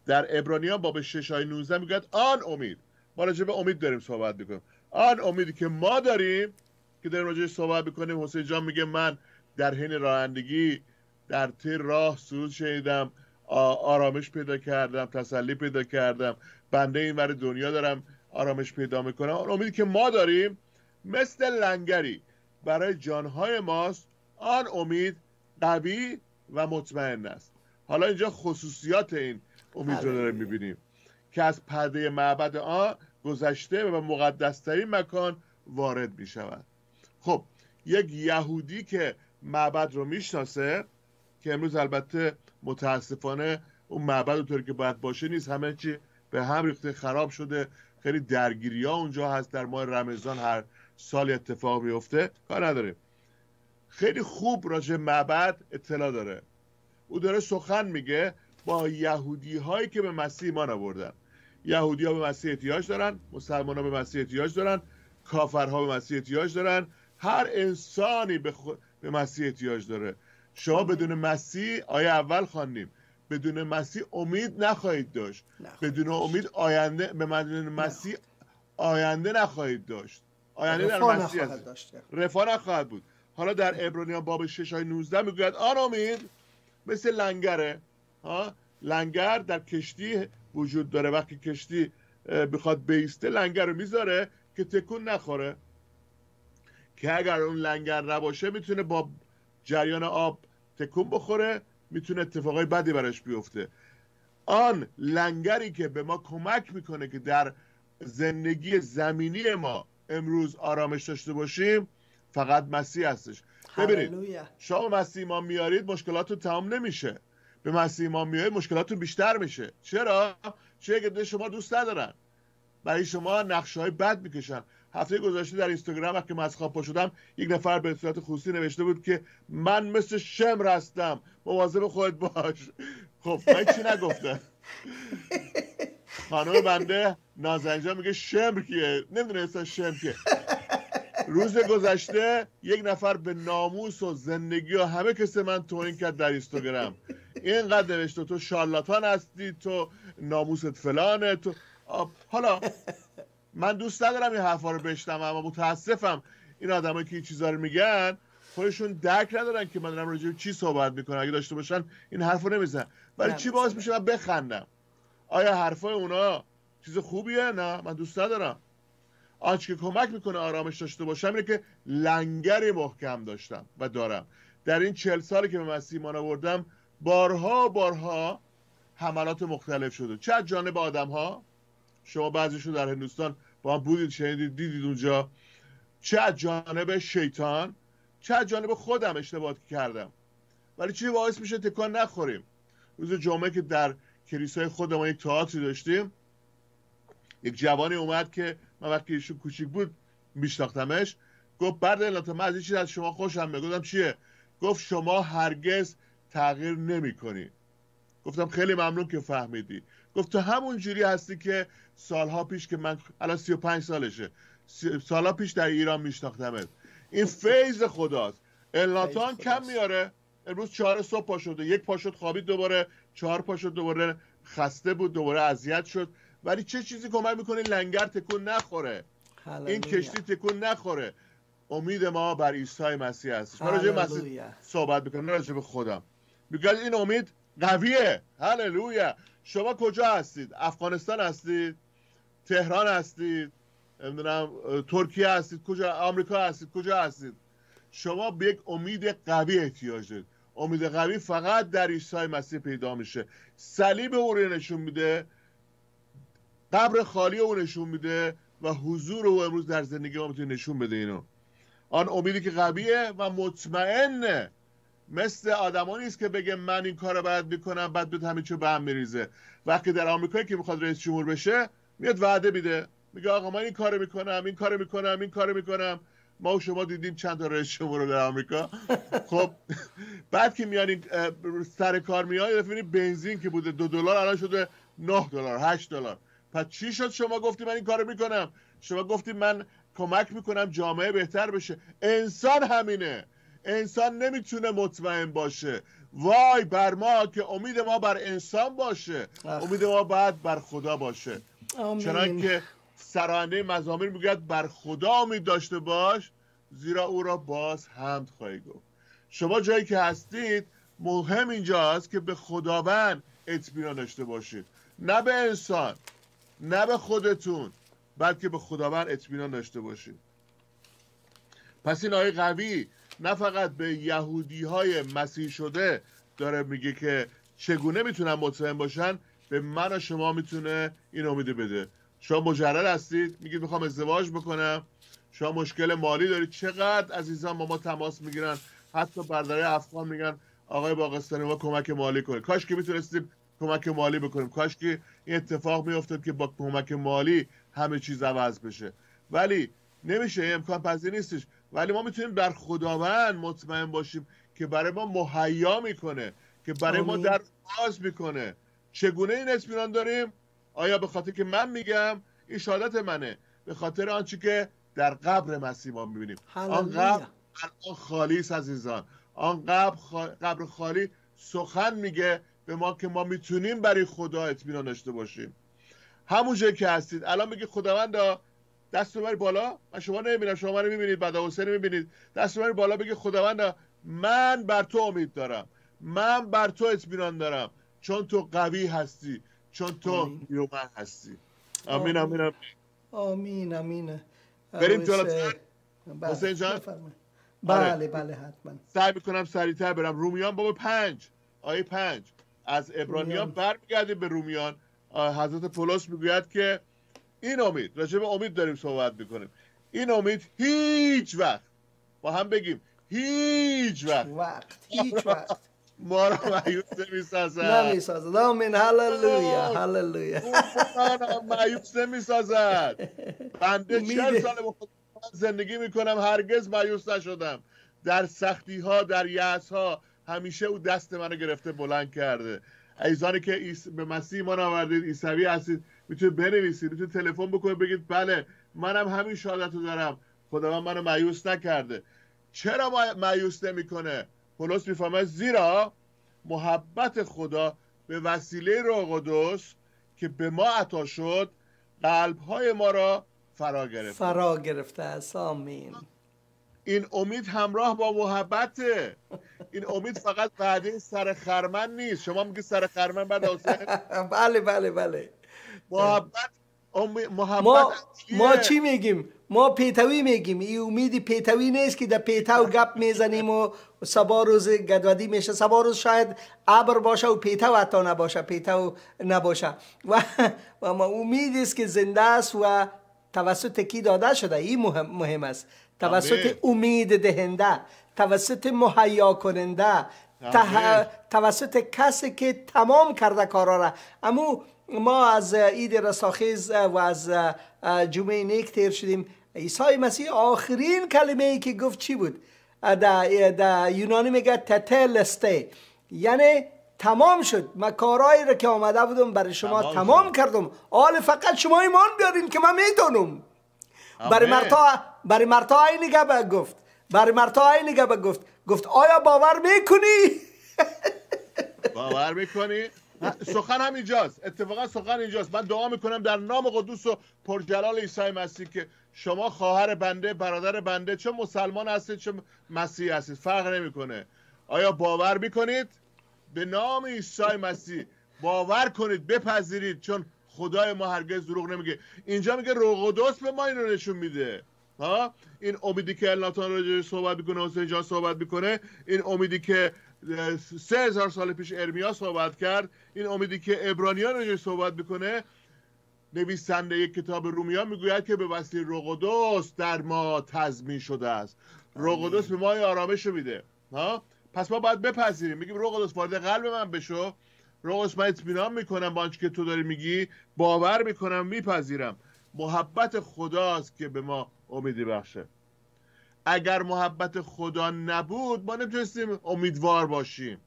در ابرانیان باب 6 آیه 19 میگه آن امید. ما راجع به امید داریم صحبت می‌کنیم. آن امیدی که ما داریم که داریم راجعش صحبت می‌کنیم حسین جان میگه من در حین رانندگی در تیر راه سرود شنیدم آرامش پیدا کردم تسلی پیدا کردم بنده این ور دنیا دارم آرامش پیدا می‌کنم. آن امیدی که ما داریم مثل لنگری برای جانهای ماست آن امید قوی و مطمئن است. حالا اینجا خصوصیات این امید رو داریم می‌بینیم که از پرده معبد آن گذشته و به مقدسترین مکان وارد می‌شود. خب یک یهودی که معبد رو می‌شناسه که امروز البته متاسفانه اون معبد اونطوری که باید باشه نیست همه چی به هم ریخته خراب شده خیلی درگیری ها اونجا هست در ماه رمضان هر سال اتفاق میفته کار نداره. خیلی خوب راجع معبد اطلاع داره. او داره سخن میگه با یهودی هایی که به مسیح ایمان آوردن. یهودی ها به مسیح احتیاج دارن مسلمان ها به مسیح احتیاج دارن کافرها به مسیح احتیاج دارن هر انسانی به, به مسیح احتیاج داره. شما بدون مسیح آیه اول خواندیم. بدون مسیح امید نخواهید داشت. بدون امید آینده به بدون مسیح آینده نخواهید داشت. آینده در مسیح رفاه نخواهد بود. حالا در ابرانیان باب 6 های 19 می‌گوید آن امید مثل لنگره ها؟ لنگر در کشتی وجود داره. وقتی کشتی بخواد بیسته لنگر رو می‌ذاره که تکون نخوره. که اگر اون لنگر نباشه می‌تونه با جریان آب تکون بخوره می‌تونه اتفاقای بدی براش بیفته. آن لنگری که به ما کمک می‌کنه که در زندگی زمینی ما امروز آرامش داشته باشیم فقط مسیح هستش. ببینید شما مسیح ما میارید مشکلاتتون تمام نمیشه. به مسیح ما میارید مشکلاتتون بیشتر میشه. چرا؟ چه که شما دوست ندارن. برای شما نقشه های بد می‌کشن. هفته گذشته در اینستاگرام وقتی من از خواب پا شدم یک نفر به صورت خصوصی نوشته بود که من مثل شمر هستم. مواظب خودت باش. خب من چی نگفتم؟ خانم بنده نازنجا میگه شمر کیه؟ نمی‌دونه شمر کیه. روز گذشته یک نفر به ناموس و زندگی و همه کسی من توهین کرد در اینستاگرام. اینقدر نوشته تو شارلاتان هستی تو ناموست فلانه تو حالا من دوست ندارم این حرفا رو بشنوم اما متاسفم این آدمایی که این چیزا رو میگن. خودشون درک ندارن که من دارم راجع چی صحبت می‌کنم. اگه داشته باشن این حرف رو نمیزن ولی چی باعث میشه من بخندم؟ آیا حرفای اونا چیز خوبیه؟ نه من دوست ندارم. آنچه که کمک می‌کنه آرامش داشته باشم اینه که لنگری محکم داشتم و دارم. در این چل سالی که به مسیح ایمان آوردم بارها بارها حملات مختلف شده. چه از جانب آدم ها شما بعضیشون در هندوستان با هم بودید شنیدید دیدید اونجا. چه از جانب شیطان چه از جانب خودم اشتباهات کردم. ولی چی باعث میشه تکان نخوریم. روز جمعه که در کلیسای خودمون یک تئاتری داشتیم یک جوانی اومد که من وقتی ایشون کوچیک بود میشناختمش گفت برد من از این چیز از شما خوشم میاد. گفتم چیه؟ گفت شما هرگز تغییر نمی کنی گفتم خیلی ممنون که فهمیدی. گفت تو همون جوری هستی که سالها پیش که من الان 35 سالشه. سالها پیش در ایران میشناختمت. این فیض خداست. الناتان کم میاره. امروز چهار صبح پا شده یک پا شد خوابید دوباره. چهار پا شد دوباره خسته بود دوباره اذیت شد. ولی چه چیزی کمک می‌کنه؟ لنگر تکون نخوره. این کشتی تکون نخوره. امید ما بر عیسی مسیح است. من راجع مسیح صحبت می‌کنم؟ راجع به خودم میگه این امید قویه. هللویا. شما کجا هستید؟ افغانستان هستید؟ تهران هستید؟ نمی‌دونم ترکیه هستید؟ کجا؟ آمریکا هستید؟ کجا هستید؟ شما به یک امید قوی احتیاج دارید. امید قوی فقط در عیسی مسیح پیدا میشه. صلیب او رو نشون میده قبر خالی او نشون میده و حضور او امروز در زندگی ما می‌تونه نشون بده اینو. آن امیدی که قویه و مطمئنه مثل آدمانی نیست که بگه من این کار باید می‌کنم بعد به همه چی به هم میریزه. وقتی در آمریکایی که می‌خواد رئیس جمهور بشه میاد وعده میده. میگه آقا من این کار می‌کنم این کار می‌کنم این کار می‌کنم. ما و شما دیدیم چند تا رئیس جمهور در آمریکا. خب بعد که میان سر کار میاد ببینید بنزین که بوده دو دلار الان شده 9 دلار 8 دلار. پس چی شد شما گفتی من این کارو می‌کنم؟ شما گفتی من کمک می‌کنم جامعه بهتر بشه. انسان همینه. انسان نمی‌تونه مطمئن باشه. وای بر ما که امید ما بر انسان باشه. امید ما باید بر خدا باشه. چنان که سرانه مزامیر می‌گوید بر خدا امید داشته باش زیرا او را باز حمد خواهی گفت. شما جایی که هستید مهم اینجاست که به خداوند اطمینان داشته باشید. نه به انسان نه به خودتون بلکه به خداوند اطمینان داشته باشید. پس این آیه قوی نه فقط به یهودی های مسیح شده داره میگه که چگونه می‌تونن مطمئن باشن به من و شما می‌تونه این امید بده. شما مجرد هستید میگید می‌خوام ازدواج بکنم. شما مشکل مالی دارید. چقدر عزیزان با ما تماس می‌گیرن. حتی برادرای افغان میگن آقای باقستانی ما کمک مالی کنه کاش که می‌تونستیم کمک مالی بکنیم. کاش که این اتفاق میافتاد که با کمک مالی همه چیز عوض بشه. ولی نمیشه امکان پذیر نیستش. ولی ما می‌تونیم بر خداوند مطمئن باشیم که برای ما مهیا می‌کنه که برای ما در باز می‌کنه. چگونه این اطمینان داریم؟ آیا به خاطر که من میگم این شهادت منه به خاطر آنچه که در قبر مسیح ما می‌بینیم. آن قبر خالی است عزیزان. آن قبر, قبر خالی سخن میگه به ما که ما می‌تونیم برای خدا اطمینان داشته باشیم. همون جایی که هستید. الان میگه خداوند دست ببری بالا. من شما نمی‌بینم شما منو می‌بینید بعد حسین می‌بینید. دست ببری بالا بگه خداوند من بر تو امید دارم. من بر تو اطمینان دارم. چون تو قوی هستی چون تو یومن هستی. آمین. آمین آمین
آمین. آمین
بریم جلوتر. حسین. جان.
بله آره. بله حتما.
سعی می‌کنم سریعتر برم. رومیان بابا پنج. آیه پنج. از ابرانیان برمیگردیم به رومیان. حضرت پولس می‌گوید که این امید راجع به امید داریم صحبت می‌کنیم. این امید هیچ وقت با هم بگیم هیچ وقت.
وقت هیچ وقت.
ما رو مایوس نمی‌سازد
نمی‌سازد آمین هللویا هللویا.
مایوس نمی‌سازد بنده چهل سال زندگی می‌کنم هرگز مایوس نشدم. در سختی ها در یعص ها همیشه او دست منو گرفته بلند کرده. ایزانی که به مسیح ما آوردید عیسوی هستید. می‌تونید بنویسید می‌تونید تلفن بکنید بگید بله منم همین شهادت رو دارم. خداوند منو مایوس نکرده. چرا مایوس نمی‌کنه؟ پولس می‌فهمه زیرا محبت خدا به وسیله روح قدس که به ما عطا شد قلب های ما را فرا گرفته
فرا گرفته است. آمین.
این امید همراه با محبته. این امید فقط بعد سر خرمن نیست. شما میگی سر خرمن بعد
بله بله بله.
محبت محبت
ما, ما چی میگیم؟ ما پیتوی میگیم. این امید پیتوی نیست که در پیتو گپ می‌زنیم و سبا روز گدودی میشه. سبا روز شاید ابر باشه و پیتو حتی نباشه. پیتو نباشه. و, و ما امید است که زنده است و توسط کی داده شده؟ این مهم, مهم است. توسط امید دهنده توسط مهیا کننده توسط کسی که تمام کرده کارا را. اما ما از عید رساخیز و از جمعه نیک تیر شدیم. عیسی مسیح آخرین کلمه ای که گفت چی بود؟ در یونانی میگه تتلسته. یعنی تمام شد. من کارهایی را که آمده بودم برای شما تمام, تمام کردم. حال فقط شما ایمان بیارین که من می‌دونم برای مرتا برای مرتا این گفت گفت. برای مرتا این گفت. گفت آیا باور می‌کنی؟
باور می‌کنی؟ سخن هم اینجاست. اتفاقا سخن اینجاست. من دعا می‌کنم در نام قدوس و پرجلال عیسی مسیح که شما خواهر بنده برادر بنده چه مسلمان هستید چه مسیح هستید. فرق نمی‌کنه. آیا باور می‌کنید؟ به نام عیسی مسیح باور کنید بپذیرید چون خدای ما هرگز دروغ نمیگه. اینجا میگه روح به ما اینو نشون میده. ها؟ این امیدی که الناتان راجع صحبت می‌کنه حسین جان صحبت می‌کنه. این امیدی که سه هزار سال پیش ارمیا صحبت کرد. این امیدی که ابرانیان راجع صحبت می‌کنه نویسنده یک کتاب رومیا می‌گوید که به وسیله روغدوس در ما تضمین شده است. روغدوس به ما آرامش میده. ها؟ پس ما باید بپذیریم. میگیم روغدوس وارد قلب من بشو. روغدوس من اطمینان می‌کنم با آنچه که تو داری میگی. باور می‌کنم میپذیرم. محبت خداست که به ما امیدی بخشه. اگر محبت خدا نبود ما نمی‌تونستیم امیدوار باشیم.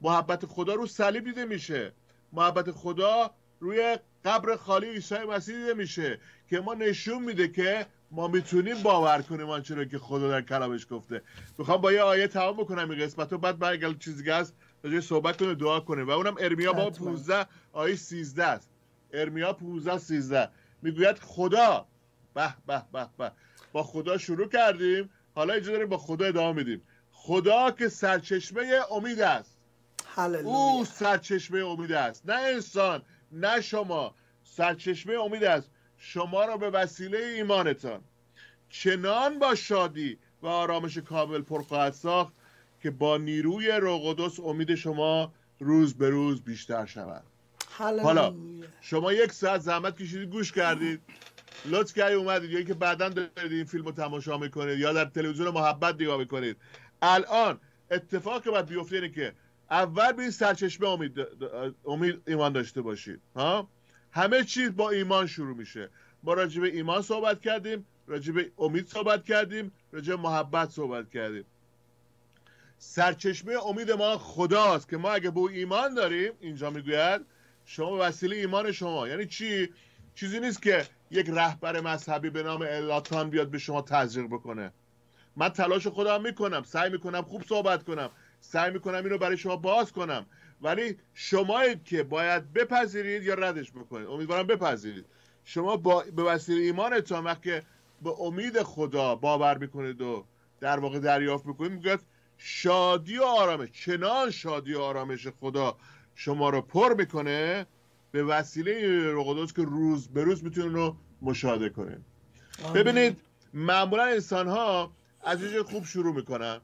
محبت خدا رو صلیب دیده میشه. محبت خدا روی قبر خالی عیسی مسیح دیده میشه که ما نشون میده که ما می‌تونیم باور کنیم آنچه رو که خدا در کلامش گفته. می‌خوام با یه آیه تمام بکنم این قسمت و بعد برگل چیزی هست راجع صحبت کنه دعا کنه و اونم ارمیا با 15 آیه 13 است. ارمیا 15 13 می‌گوید خدا به به به به. با خدا شروع کردیم. حالا اینجا داریم با خدا ادامه میدیم. خدا که سرچشمه امید است. او سرچشمه امید است. نه انسان نه شما. سرچشمه امید است. شما را به وسیله ایمانتان. چنان با شادی و آرامش کامل پر خواهد ساخت که با نیروی روغدوس امید شما روز به روز بیشتر شود. حالا شما یک ساعت زحمت کشیدید گوش کردید. لطف کردی اومدید. یا اینکه بعدا دارید این فیلم رو تماشا می‌کنید یا در تلویزیون محبت نگاه می‌کنید. الان اتفاق باید بیفته اینه که اول به سرچشمه امید, امید ایمان داشته باشید ها؟ همه چیز با ایمان شروع میشه. ما راجع به ایمان صحبت کردیم راجع به امید صحبت کردیم راجع به محبت صحبت کردیم. سرچشمه امید ما خداست که ما اگه به ایمان داریم اینجا می‌گوید شما وسیله ایمان شما. یعنی چی؟ چیزی نیست که یک رهبر مذهبی به نام الاتان بیاد به شما تزریق بکنه. من تلاش خودم می‌کنم سعی می‌کنم خوب صحبت کنم. سعی می‌کنم اینو برای شما باز کنم. ولی شمایید که باید بپذیرید یا ردش بکنید؟ امیدوارم بپذیرید. شما با به وسیله ایمانتان وقتی به امید خدا باور می‌کنید و در واقع دریافت می‌کنید میگه شادی و آرامش چنان شادی و آرامش خدا شما رو پر می‌کنه به وسیله روح که روز به روز می‌تونید رو مشاهده کنید. ببینید معمولا انسان ها از یه خوب شروع می‌کنن.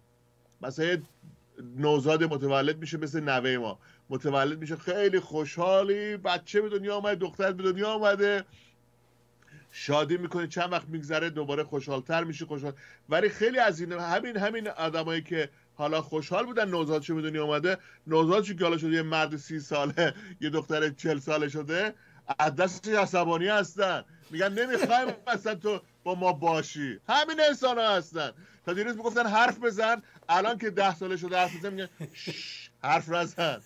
مثلا نوزاد متولد میشه مثل نوه ما. متولد میشه. خیلی خوشحالی. بچه به دنیا آمده دختر به دنیا آمده شادی می‌کنه. چند وقت میگذره دوباره خوشحالتر میشه خوشحال. ولی خیلی از این همین همین آدمایی که حالا خوشحال بودن نوزادش به دنیا اومده نوزادش که حالا شده؟ یه مرد سی ساله یه دختر چل ساله شده از دستش عصبانی هستن. میگن نمی‌خوایم اصلا تو با ما باشی. همین انسان ها هستن. تا دیروز می‌گفتن حرف بزن الان که ده ساله شده حرف بزن میگن حرف نزن.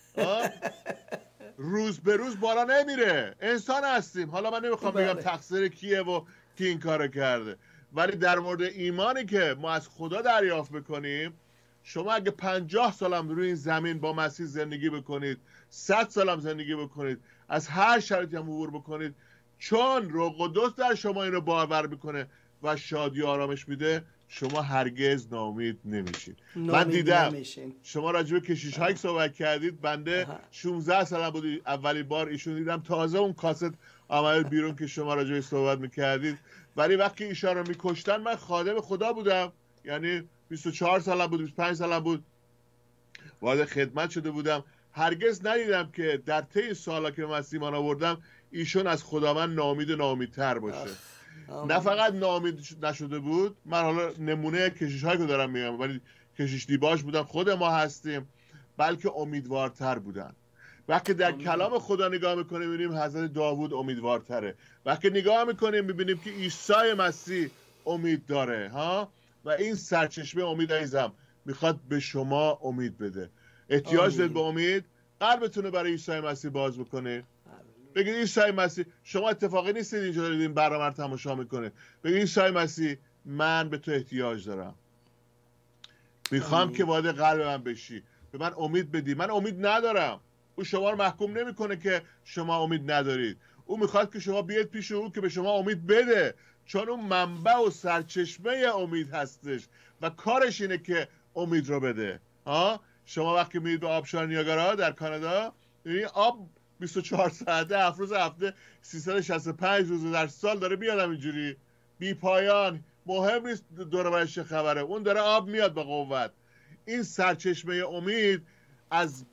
روز به روز بالا نمیره. انسان هستیم. حالا من نمی‌خوام بگم بله. تقصیر کیه و کی این کارو کرده. ولی در مورد ایمانی که ما از خدا دریافت بکنیم شما اگه پنجاه سالم روی این زمین با مسیح زندگی بکنید صد سالم زندگی بکنید از هر شرایطی هم عبور بکنید چون روح قدس در شما اینو باور می‌کنه و شادی آرامش میده. شما هرگز نامید نمیشید من دیدم. شما راجع به کشیش هایی صحبت کردید بنده 16 سالم بود اولین بار ایشون دیدم. تازه اون کاست آمد بیرون که شما راجع صحبت می‌کردید. ولی وقتی ایشان رو میکشتن من خادم خدا بودم. یعنی 24 سالم بود 25 سالم بود. وارد خدمت شده بودم. هرگز ندیدم که در طی سالا که من سیمان آوردم ایشون از خداوند نامید و نامیدتر باشه. نه فقط نامید نشده بود من حالا نمونه کشیش هایی که دارم میگم ولی کشیش دیباش بودن خود ما هستیم بلکه امیدوارتر بودن. وقتی در کلام خدا نگاه می‌کنیم می‌بینیم حضرت داوود امیدوارتره. وقتی نگاه می‌کنیم می‌بینیم که عیسی مسیح امید داره ها؟ و این سرچشمه امید عزیزم می‌خواد به شما امید بده. احتیاج دارید به امید؟ قلبتون برای عیسی مسیح باز بکنه بگید عیسی مسیح شما اتفاقی نیستید اینجا دارید این برنامه تماشا می‌کنه بگید عیسی مسیح من به تو احتیاج دارم. می‌خوام که وارد قلب من بشی. به من امید بدی. من امید ندارم. او شما رو محکوم نمی‌کنه که شما امید ندارید. او می‌خواد که شما بیاید پیش او که به شما امید بده. چون اون منبع و سرچشمه امید هستش و کارش اینه که امید رو بده. ها؟ شما وقتی میرید به آبشار نیاگارا در کانادا این آب 24 ساعته هفت روز هفته 365 روز در سال داره میاد اینجوری بی پایان. مهم نیست دور خبره. اون داره آب میاد به قوت. این سرچشمه امید از,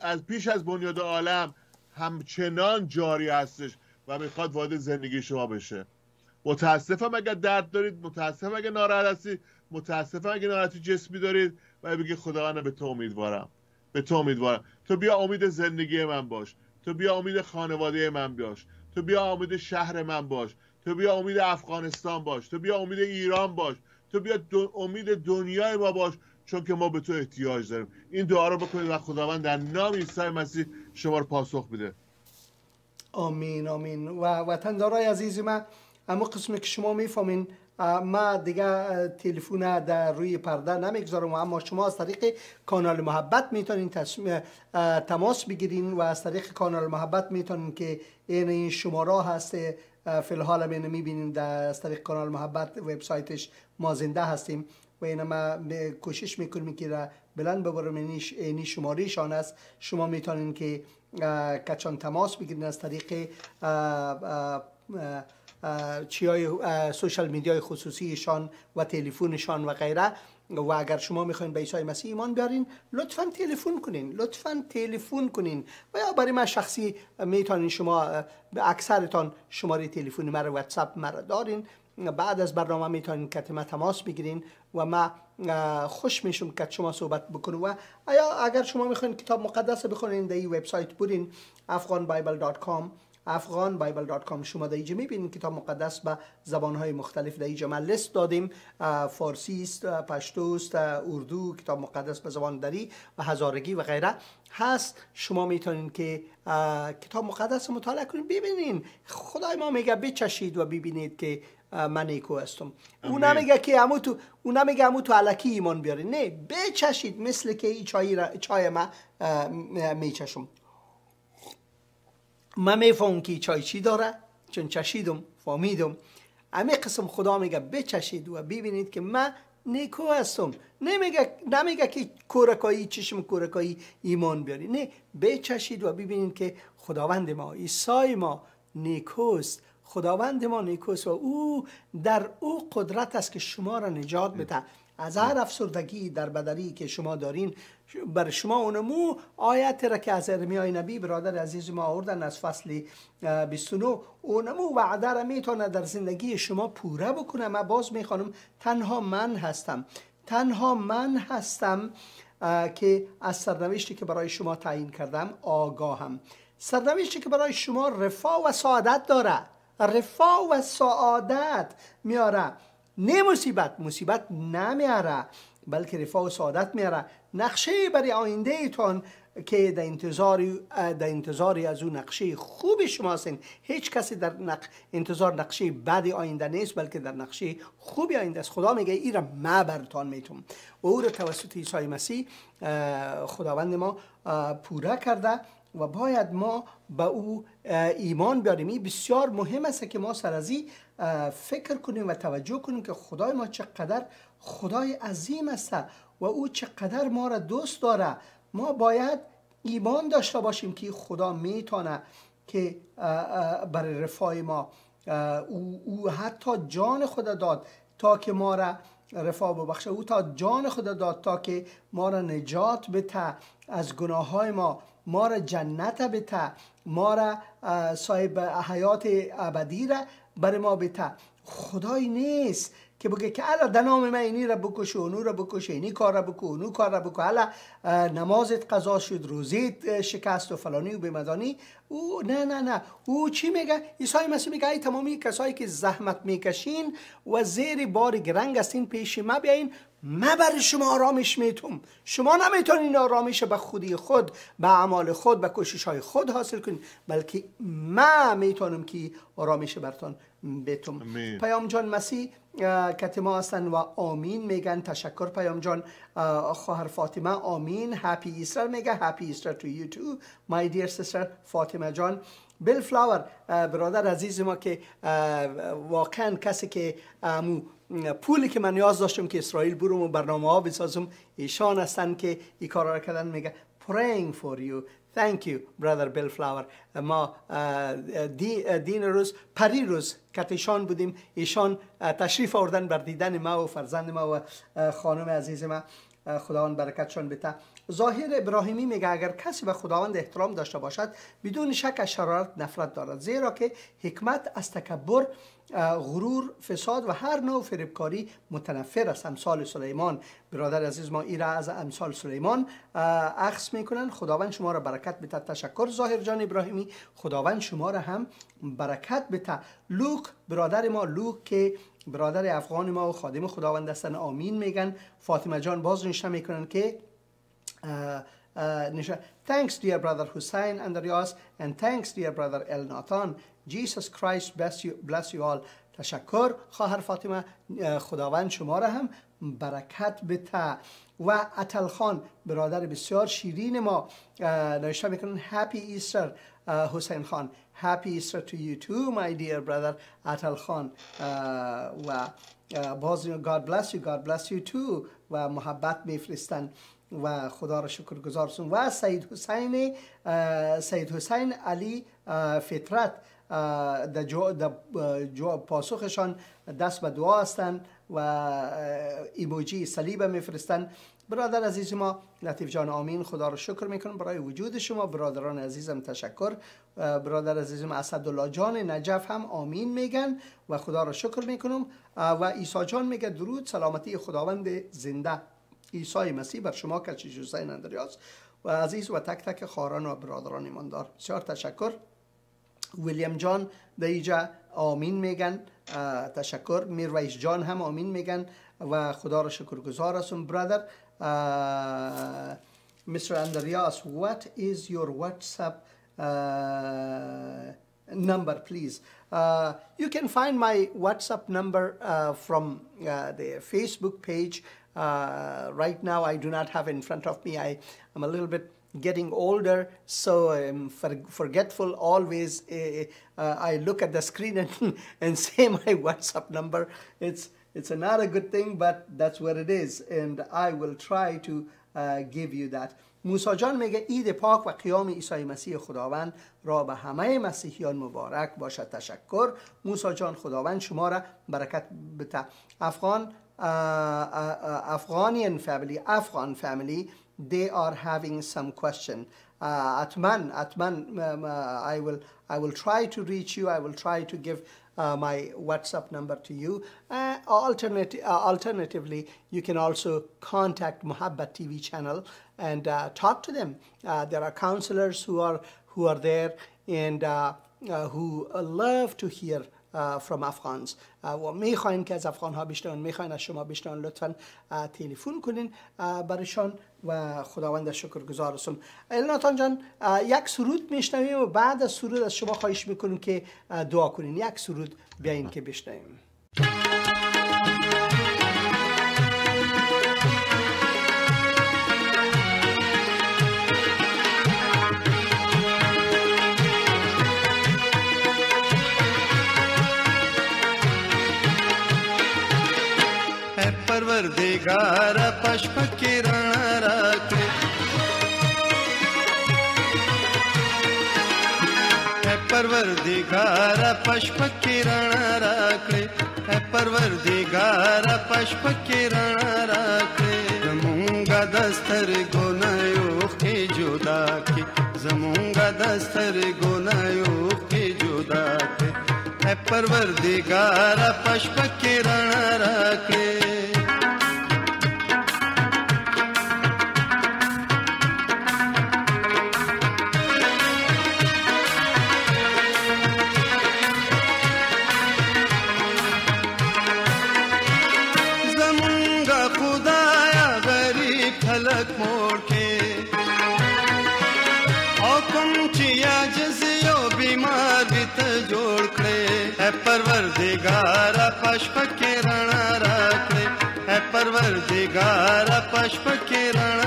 از پیش از بنیاد عالم همچنان جاری هستش و می‌خواد وارد زندگی شما بشه. متاسفم اگر درد دارید متاسفم اگر ناراحت هستید متاسفم اگر ناراحتی جسمی دارید و بگی خداوند به تو امیدوارم. به تو امیدوارم. تو بیا امید زندگی من باش. تو بیا امید خانواده من باش. تو بیا امید شهر من باش. تو بیا امید افغانستان باش. تو بیا امید ایران باش. تو بیا امید دنیای ما باش چون که ما به تو احتیاج داریم. این دعا رو بکنید و خداوند در نام عیسی مسیح شما رو پاسخ بده.
آمین آمین. و وطندارای عزیز من اما قسمی که شما می‌فهمین ما دیگه تلفن در روی پرده نمی‌گذارم اما شما از طریق کانال محبت می‌تونین تماس بگیرین و از طریق کانال محبت می‌تونین که این شماره هست فی الحال می می‌بینین در از طریق کانال محبت وبسایتش ما زنده هستیم و این ما کوشش می‌کنیم که بلند ببرم. اینی شماره شان است. شما می‌تونین که کچان تماس بگیرین از طریق چیای سوشال میدیای خصوصیشان و تلفنشان و غیره. و اگر شما می‌خواین به عیسی مسیح ایمان بیارین لطفا تلفن کنین لطفا تلفن کنین. و یا برای من شخصی می‌تونین شما به اکثرتان شماره تلفن مرا واتساپ مرا دارین. بعد از برنامه می‌تونین که تماس بگیرین و ما خوش میشم که شما صحبت بکنم و اگر شما می‌خواین کتاب مقدس بخونین در این وبسایت برین afghanbible.com افغان بایبل دات کام شما در اینجا می‌بینید کتاب مقدس به زبان های مختلف در اینجا من لست دادیم فارسی است پشتو است اردو کتاب مقدس به زبان دری و هزارگی و غیره هست. شما می‌تونید که کتاب مقدس مطالعه کنید ببینید خدای ما میگه بچشید و ببینید که من نیکو هستم. او نمیگه که امو تو او نمیگه امو تو علکی ایمان بیاره نه بچشید. مثل که این چای, چای ما میچشم. من میفهم که چای چی داره؟ چون چشیدم فهمیدم. همه قسم خدا میگه بچشید و ببینید که من نیکو هستم. نمیگه نمیگه که کورکایی چشم کورکایی ایمان بیاری. نه بچشید و ببینید که خداوند ما عیسی ما نیکوست. خداوند ما نیکوست و او در او قدرت است که شما را نجات بده. از هر افسردگی در بدنی که شما دارین بر شما اونمو آیت را که از ارمیای نبی برادر عزیز ما آوردن از فصل 29 اونمو وعده را می‌تونه در زندگی شما پوره بکنه. من باز می‌خوانم تنها من هستم. تنها من هستم که از سرنوشتی که برای شما تعیین کردم آگاهم. سرنوشتی که برای شما رفاه و سعادت داره. رفاه و سعادت میاره. نه مصیبت. مصیبت نمیاره بلکه رفاه و سعادت میاره. نقشه برای آینده ایتان که در انتظاری در انتظاری از اون نقشه خوب شما هستین هیچ کسی در نق... انتظار نقشه بد آینده نیست بلکه در نقشه خوبی آینده است. خدا میگه ای را ما برتان میتون و او را توسط عیسی مسیح خداوند ما پوره کرده و باید ما به او ایمان بیاریم. این بسیار مهم است که ما سر از فکر کنیم و توجه کنیم که خدای ما چقدر خدای عظیم است. و او چقدر ما را دوست داره. ما باید ایمان داشته باشیم که خدا می‌تونه که برای رفای ما او, او حتی جان خدا داد تا که ما را رفاه ببخشه. او تا جان خدا داد تا که ما را نجات بته از گناه های ما. ما را جنت بته ما را صاحب حیات ابدی را بر ما بته خدای نیست. که بگه که الا در نام من اینی را بکش اونو را بکش اینی کار را بکو اونو کار را بکو. الا نمازت قضا شد روزیت شکست و فلانی و بمدانی او نه نه نه. او چی میگه؟ عیسی مسیح میگه ای تمامی کسایی که زحمت می‌کشین و زیر بار گرنگ هستین پیش ما بیاین ما بر شما آرامش می‌تونم شما نمی‌تونین آرامش به خودی خود به اعمال خود به کوشش های خود حاصل کنین. بلکه ما می‌تونم که آرامش برتان بتم پیام جان مسیح ما هستن و آمین میگن. تشکر پیام جان. خواهر فاطمه آمین. Happy Easter میگه. Happy Easter to you too my dear sister فاطمه جان. بیل فلاور برادر عزیز ما که واقعا کسی که پولی که من نیاز داشتم که اسرائیل برم و برنامه ها بسازم ایشان هستن که این کار را کردن. میگه praying for you. Thank you brother Bill Flower ما دین روز پری روز کتشان بودیم ایشان تشریف آوردن بر دیدن ما و فرزند ما و خانم عزیز ما خداوند برکتشان بده ظاهر ابراهیمی میگه اگر کسی به خداوند احترام داشته باشد بدون شک از شرارت نفرت دارد زیرا که حکمت از تکبر غرور فساد و هر نوع فریبکاری متنفر است. امثال سلیمان برادر عزیز ما ایرا از امثال سلیمان اخص می‌کنن. خداوند شما را برکت بده. تشکر ظاهر جان ابراهیمی. خداوند شما را هم برکت بده. لوک برادر ما لوک که برادر افغان ما و خادم خداوند هستن. آمین میگن. فاطمه جان باز نشه می‌کنن که Thanks, dear brother Hussein Andreas, and thanks, dear brother El Nathan. Jesus Christ bless you, bless you all. تشکر خواهر فاطمه خداوند شما را هم برکت بته و اتل خان برادر بسیار شیرین ما نوشته می‌کنن هپی ایستر حسین خان هپی ایستر تو یو تو my dear brother اتل خان و باز God bless you God bless you too و محبت میفرستن و خدا را شکر گذارسون و سید حسین سید حسین علی فطرت در جو, پاسخشان دست به دعا هستند و ایموجی صلیب میفرستن برادر عزیز ما لطیف جان آمین. خدا رو شکر می‌کنم. برای وجود شما برادران عزیزم تشکر. برادر عزیزم اسدالله جان نجف هم آمین میگن و خدا رو شکر می‌کنم. و عیسی جان میگه درود سلامتی خداوند زنده. عیسی مسیح بر شما کچی حسین اندریاس و عزیز و تک تک خاران و برادران ایماندار بسیار تشکر ویلیام جان در اینجا آمین میگن تشکر میرویش جان هم آمین میگن و خدا را شکر گذار هستم برادر Mr. Andreas, what is your WhatsApp uh, number, please? Uh, you can find my WhatsApp number uh, from the Facebook page. Uh, right now, I do not have in front of me. I am a little bit getting older, so I'm for, forgetful always. Uh, uh, I look at the screen and, and say my WhatsApp number. It's, it's not a good thing, but that's what it is. And I will try to uh, give you that. موسی جان میگه عید پاک و قیام عیسی مسیح خداوند را به همه مسیحیان مبارک باشد تشکر موسی جان خداوند شما را برکت بده افغان Afghanian family, Afghan family, they are having some question. Uh, Atman, Atman, um, uh, I will, I will try to reach you. I will try to give uh, my WhatsApp number to you. Uh, uh, alternatively, you can also contact Muhabbat TV channel and uh, talk to them. Uh, there are counselors who are who are there and who love to hear from Afghans. و می‌خواین که از افغان ها بشنون می‌خواین از شما بشنون لطفا تلفن کنین. برشان و خداوند شکر گذار هستم الناتان جان یک سرود میشنویم و بعد از سرود از شما خواهش می‌کنیم که دعا کنین. یک سرود بیاین که بشنویم
پروردگار پشپ کې رڼا راکړې پروردگار پشپ کې رڼا راکړې پروردگار پشپ کې رڼا راکړې زمونږه دستر ګنایو کې جدا کې زمونږه دستر ګنایو کې جدا کې اے پروردگار پشپکی رڼا راکړې पुष्प के राणा रात्रे परवर्जिगार पश्प के राणा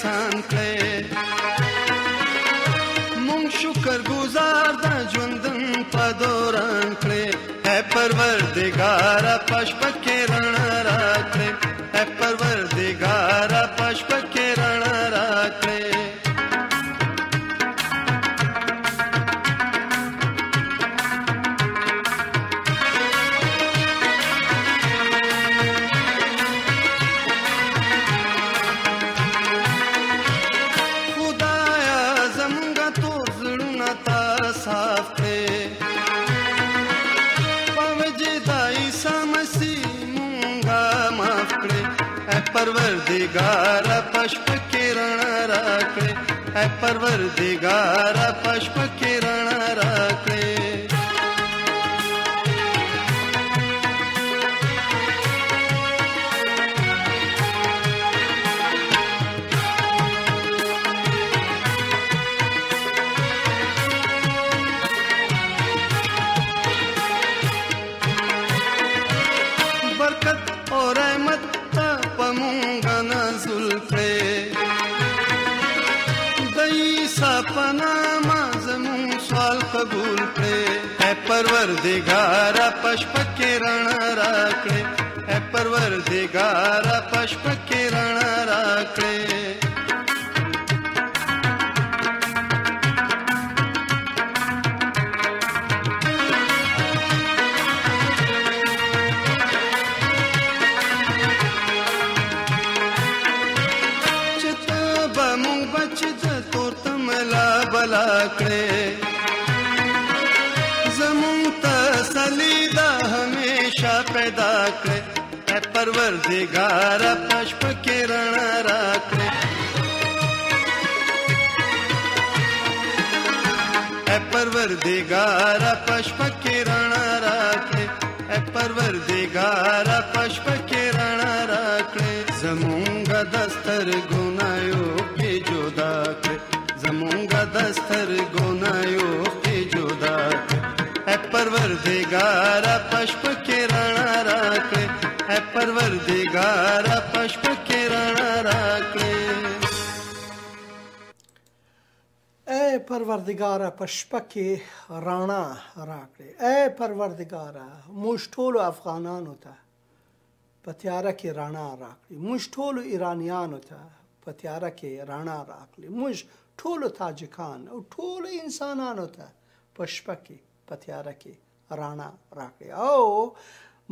احسان آسان مونږ شکر گزار د ژوندن په دوران کړي اے پروردگار پشپکې رڼا راکړي اے پروردگار پشپکې परवरदिगार पुष्प किरण केणा राे परवरदिगार पुष्प किरण दिगारा पशप किरण राखड़े। ऐ परवर दिगारा पशप किरण राखड़े। चिता बमू बचत तो तमला बलाकड़े پیدا کړې اے پروردگار پشپ کې رڼا راکړې اے پروردگار پشپ کې رڼا راکړې اے پروردگار پشپ کې رڼا راکړې زمونږ دستر ګنايو په جدا کړې زمونږ دستر ګنايو په جدا کړې परवर दिगारा पुष्प के राणा राखले है परवर दिगारा पुष्प के
राणा राखले ऐ परवरदिगारा पशुप के राणा राखड़े ऐ परवरदिगारा मुश्तोल अफगानान होता। पतियारा के राणा राखली मुश्तोल ईरानियान होता। पतियारा के राणा राखड़े मुझ ठोलो ताजिकान और इंसानान होता। पुष्प के په شپه کې رانا راکړې او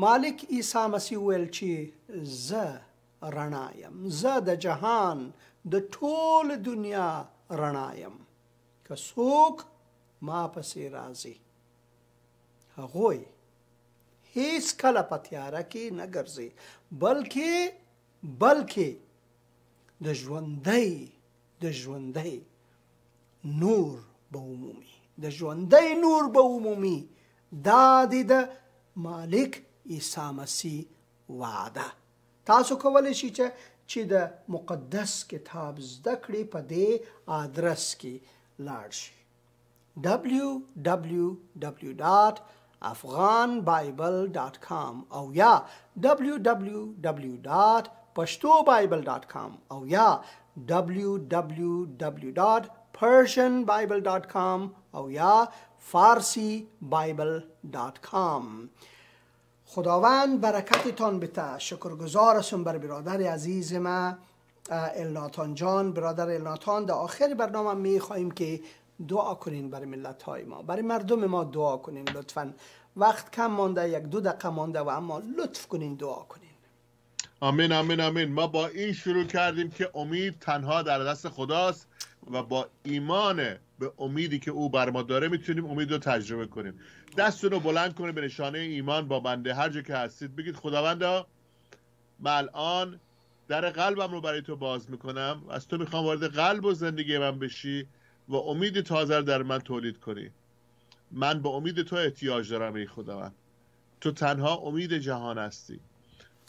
مالک عیسی مسیح ویل چې زه رڼا یم زه د جهان د ټول دنیا رڼا یم که څوک ما پسې راځي هغوی هیڅ کله په تیاره کې نه ګرځي بلکې بلکې د ژوندۍ د ژوندۍ نور به عمومي د ژوندۍ نور به عمومي دا د مالک عیسی مسیح وعده. تاسو کولی شئ چې چې د مقدس کتاب زده کړې په دې آدرس کې لاړ شي www.afghanbible.com او یا www.pashtobible.com او یا www.persianbible.com او یا فارسیبایبل.com خداوند برکتتان بته شکرگزار هستم بر برادر عزیز ما الناتان جان. برادر الناتان در آخر برنامه می خواهیم که دعا کنین برای ملت های ما. برای مردم ما دعا کنین لطفا. وقت کم مانده یک دو دقیقه مانده و اما لطف کنین دعا کنین.
آمین آمین آمین. ما با این شروع کردیم که امید تنها در دست خداست. و با ایمان به امیدی که او بر ما داره می‌تونیم امید رو تجربه کنیم. دستتون رو بلند کنید به نشانه ایمان با بنده. هر جا که هستید بگید خداوندا من الان در قلبم رو برای تو باز می‌کنم از تو می‌خوام وارد قلب و زندگی من بشی و امید تازه رو در من تولید کنی. من به امید تو احتیاج دارم ای خداوند. تو تنها امید جهان هستی.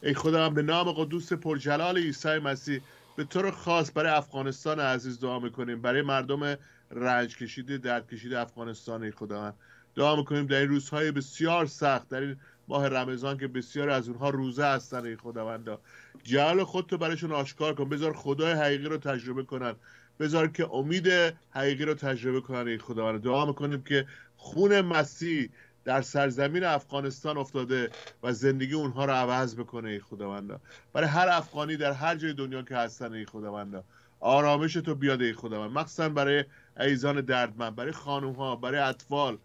ای خداوند به نام قدوس پرجلال عیسی مسیح به طور خاص برای افغانستان عزیز دعا می‌کنیم. برای مردم رنج کشیده درد کشیده افغانستان خداوند. دعا می‌کنیم در این روزهای بسیار سخت در این ماه رمضان که بسیار از اونها روزه هستن ای خداوندا. جلال خودتو برایشون آشکار کن. بذار خدای حقیقی رو تجربه کنن. بذار که امید حقیقی رو تجربه کنن ای خداوند دعا می‌کنیم که خون مسیح در سرزمین افغانستان افتاده و زندگی اونها رو عوض بکنه ای خداوندا. برای هر افغانی در هر جای دنیا که هستن ای خداوندا. آرامش تو بیاد ای خداوند مخصوصا برای ایزان دردمند برای خانم ها برای اطفال.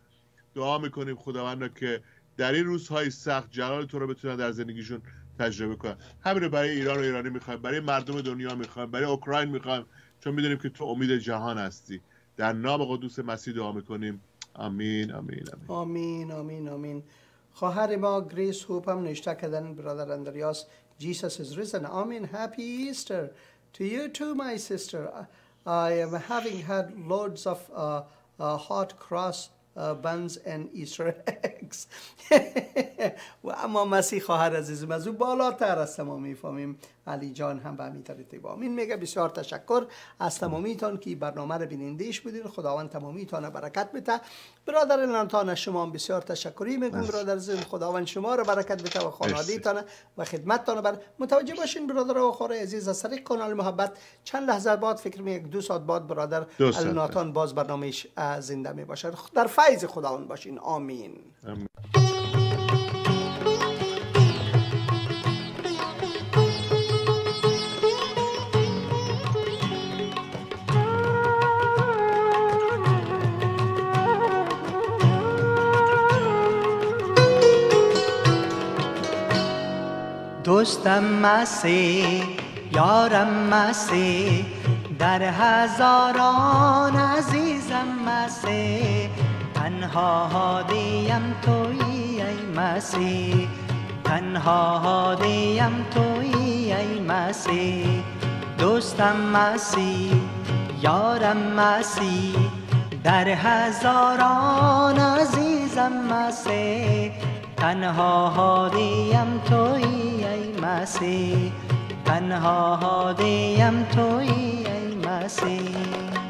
دعا می‌کنیم خداوندا که در این روزهای سخت جلال تو رو بتونن در زندگیشون تجربه کنن. همین رو برای ایران و ایرانی می‌خوایم برای مردم دنیا می‌خوایم برای اوکراین می‌خوایم. چون می‌دونیم که تو امید جهان هستی. در نام قدوس مسیح دعا می‌کنیم. آمین آمین
آمین آمین آمین آمین خواهر ما گریس هوپ هم نشته کردن برادر اندریاس Jesus is risen. Amen. Happy Easter to you too, my sister. I am having had loads of uh, uh, hot cross بنز ان ایستر اکس و اما مسیح خواهر عزیزم از او بالاتر از ما می‌فهمیم علی جان هم به همین ترتیب آمین. میگه بسیار تشکر از تمامیتان که برنامه رو بینندیش بودین. خداوند تمامیتان برکت بده. برادر لانتان شما بسیار تشکری میگم برادر زن خداوند شما رو برکت بده و خانوادیتان و خدمتتان بر متوجه باشین برادر و خور عزیز از طریق کانال محبت چند لحظه بعد فکر می یک دو ساعت بعد برادر الناتان باز برنامهش زنده می باشد در فیض خداوند باشین. آمین, آمین.
دوستم مسیح یارم مسیح در هزاران عزیزم مسیح تنها هادیم توی ای مسیح تنها هادیم توی ای مسیح. دوستم مسیح یارم مسیح در هزاران عزیزم مسیح تنها هادیم توی ای مسیح تنها هادیم توی ای مسیح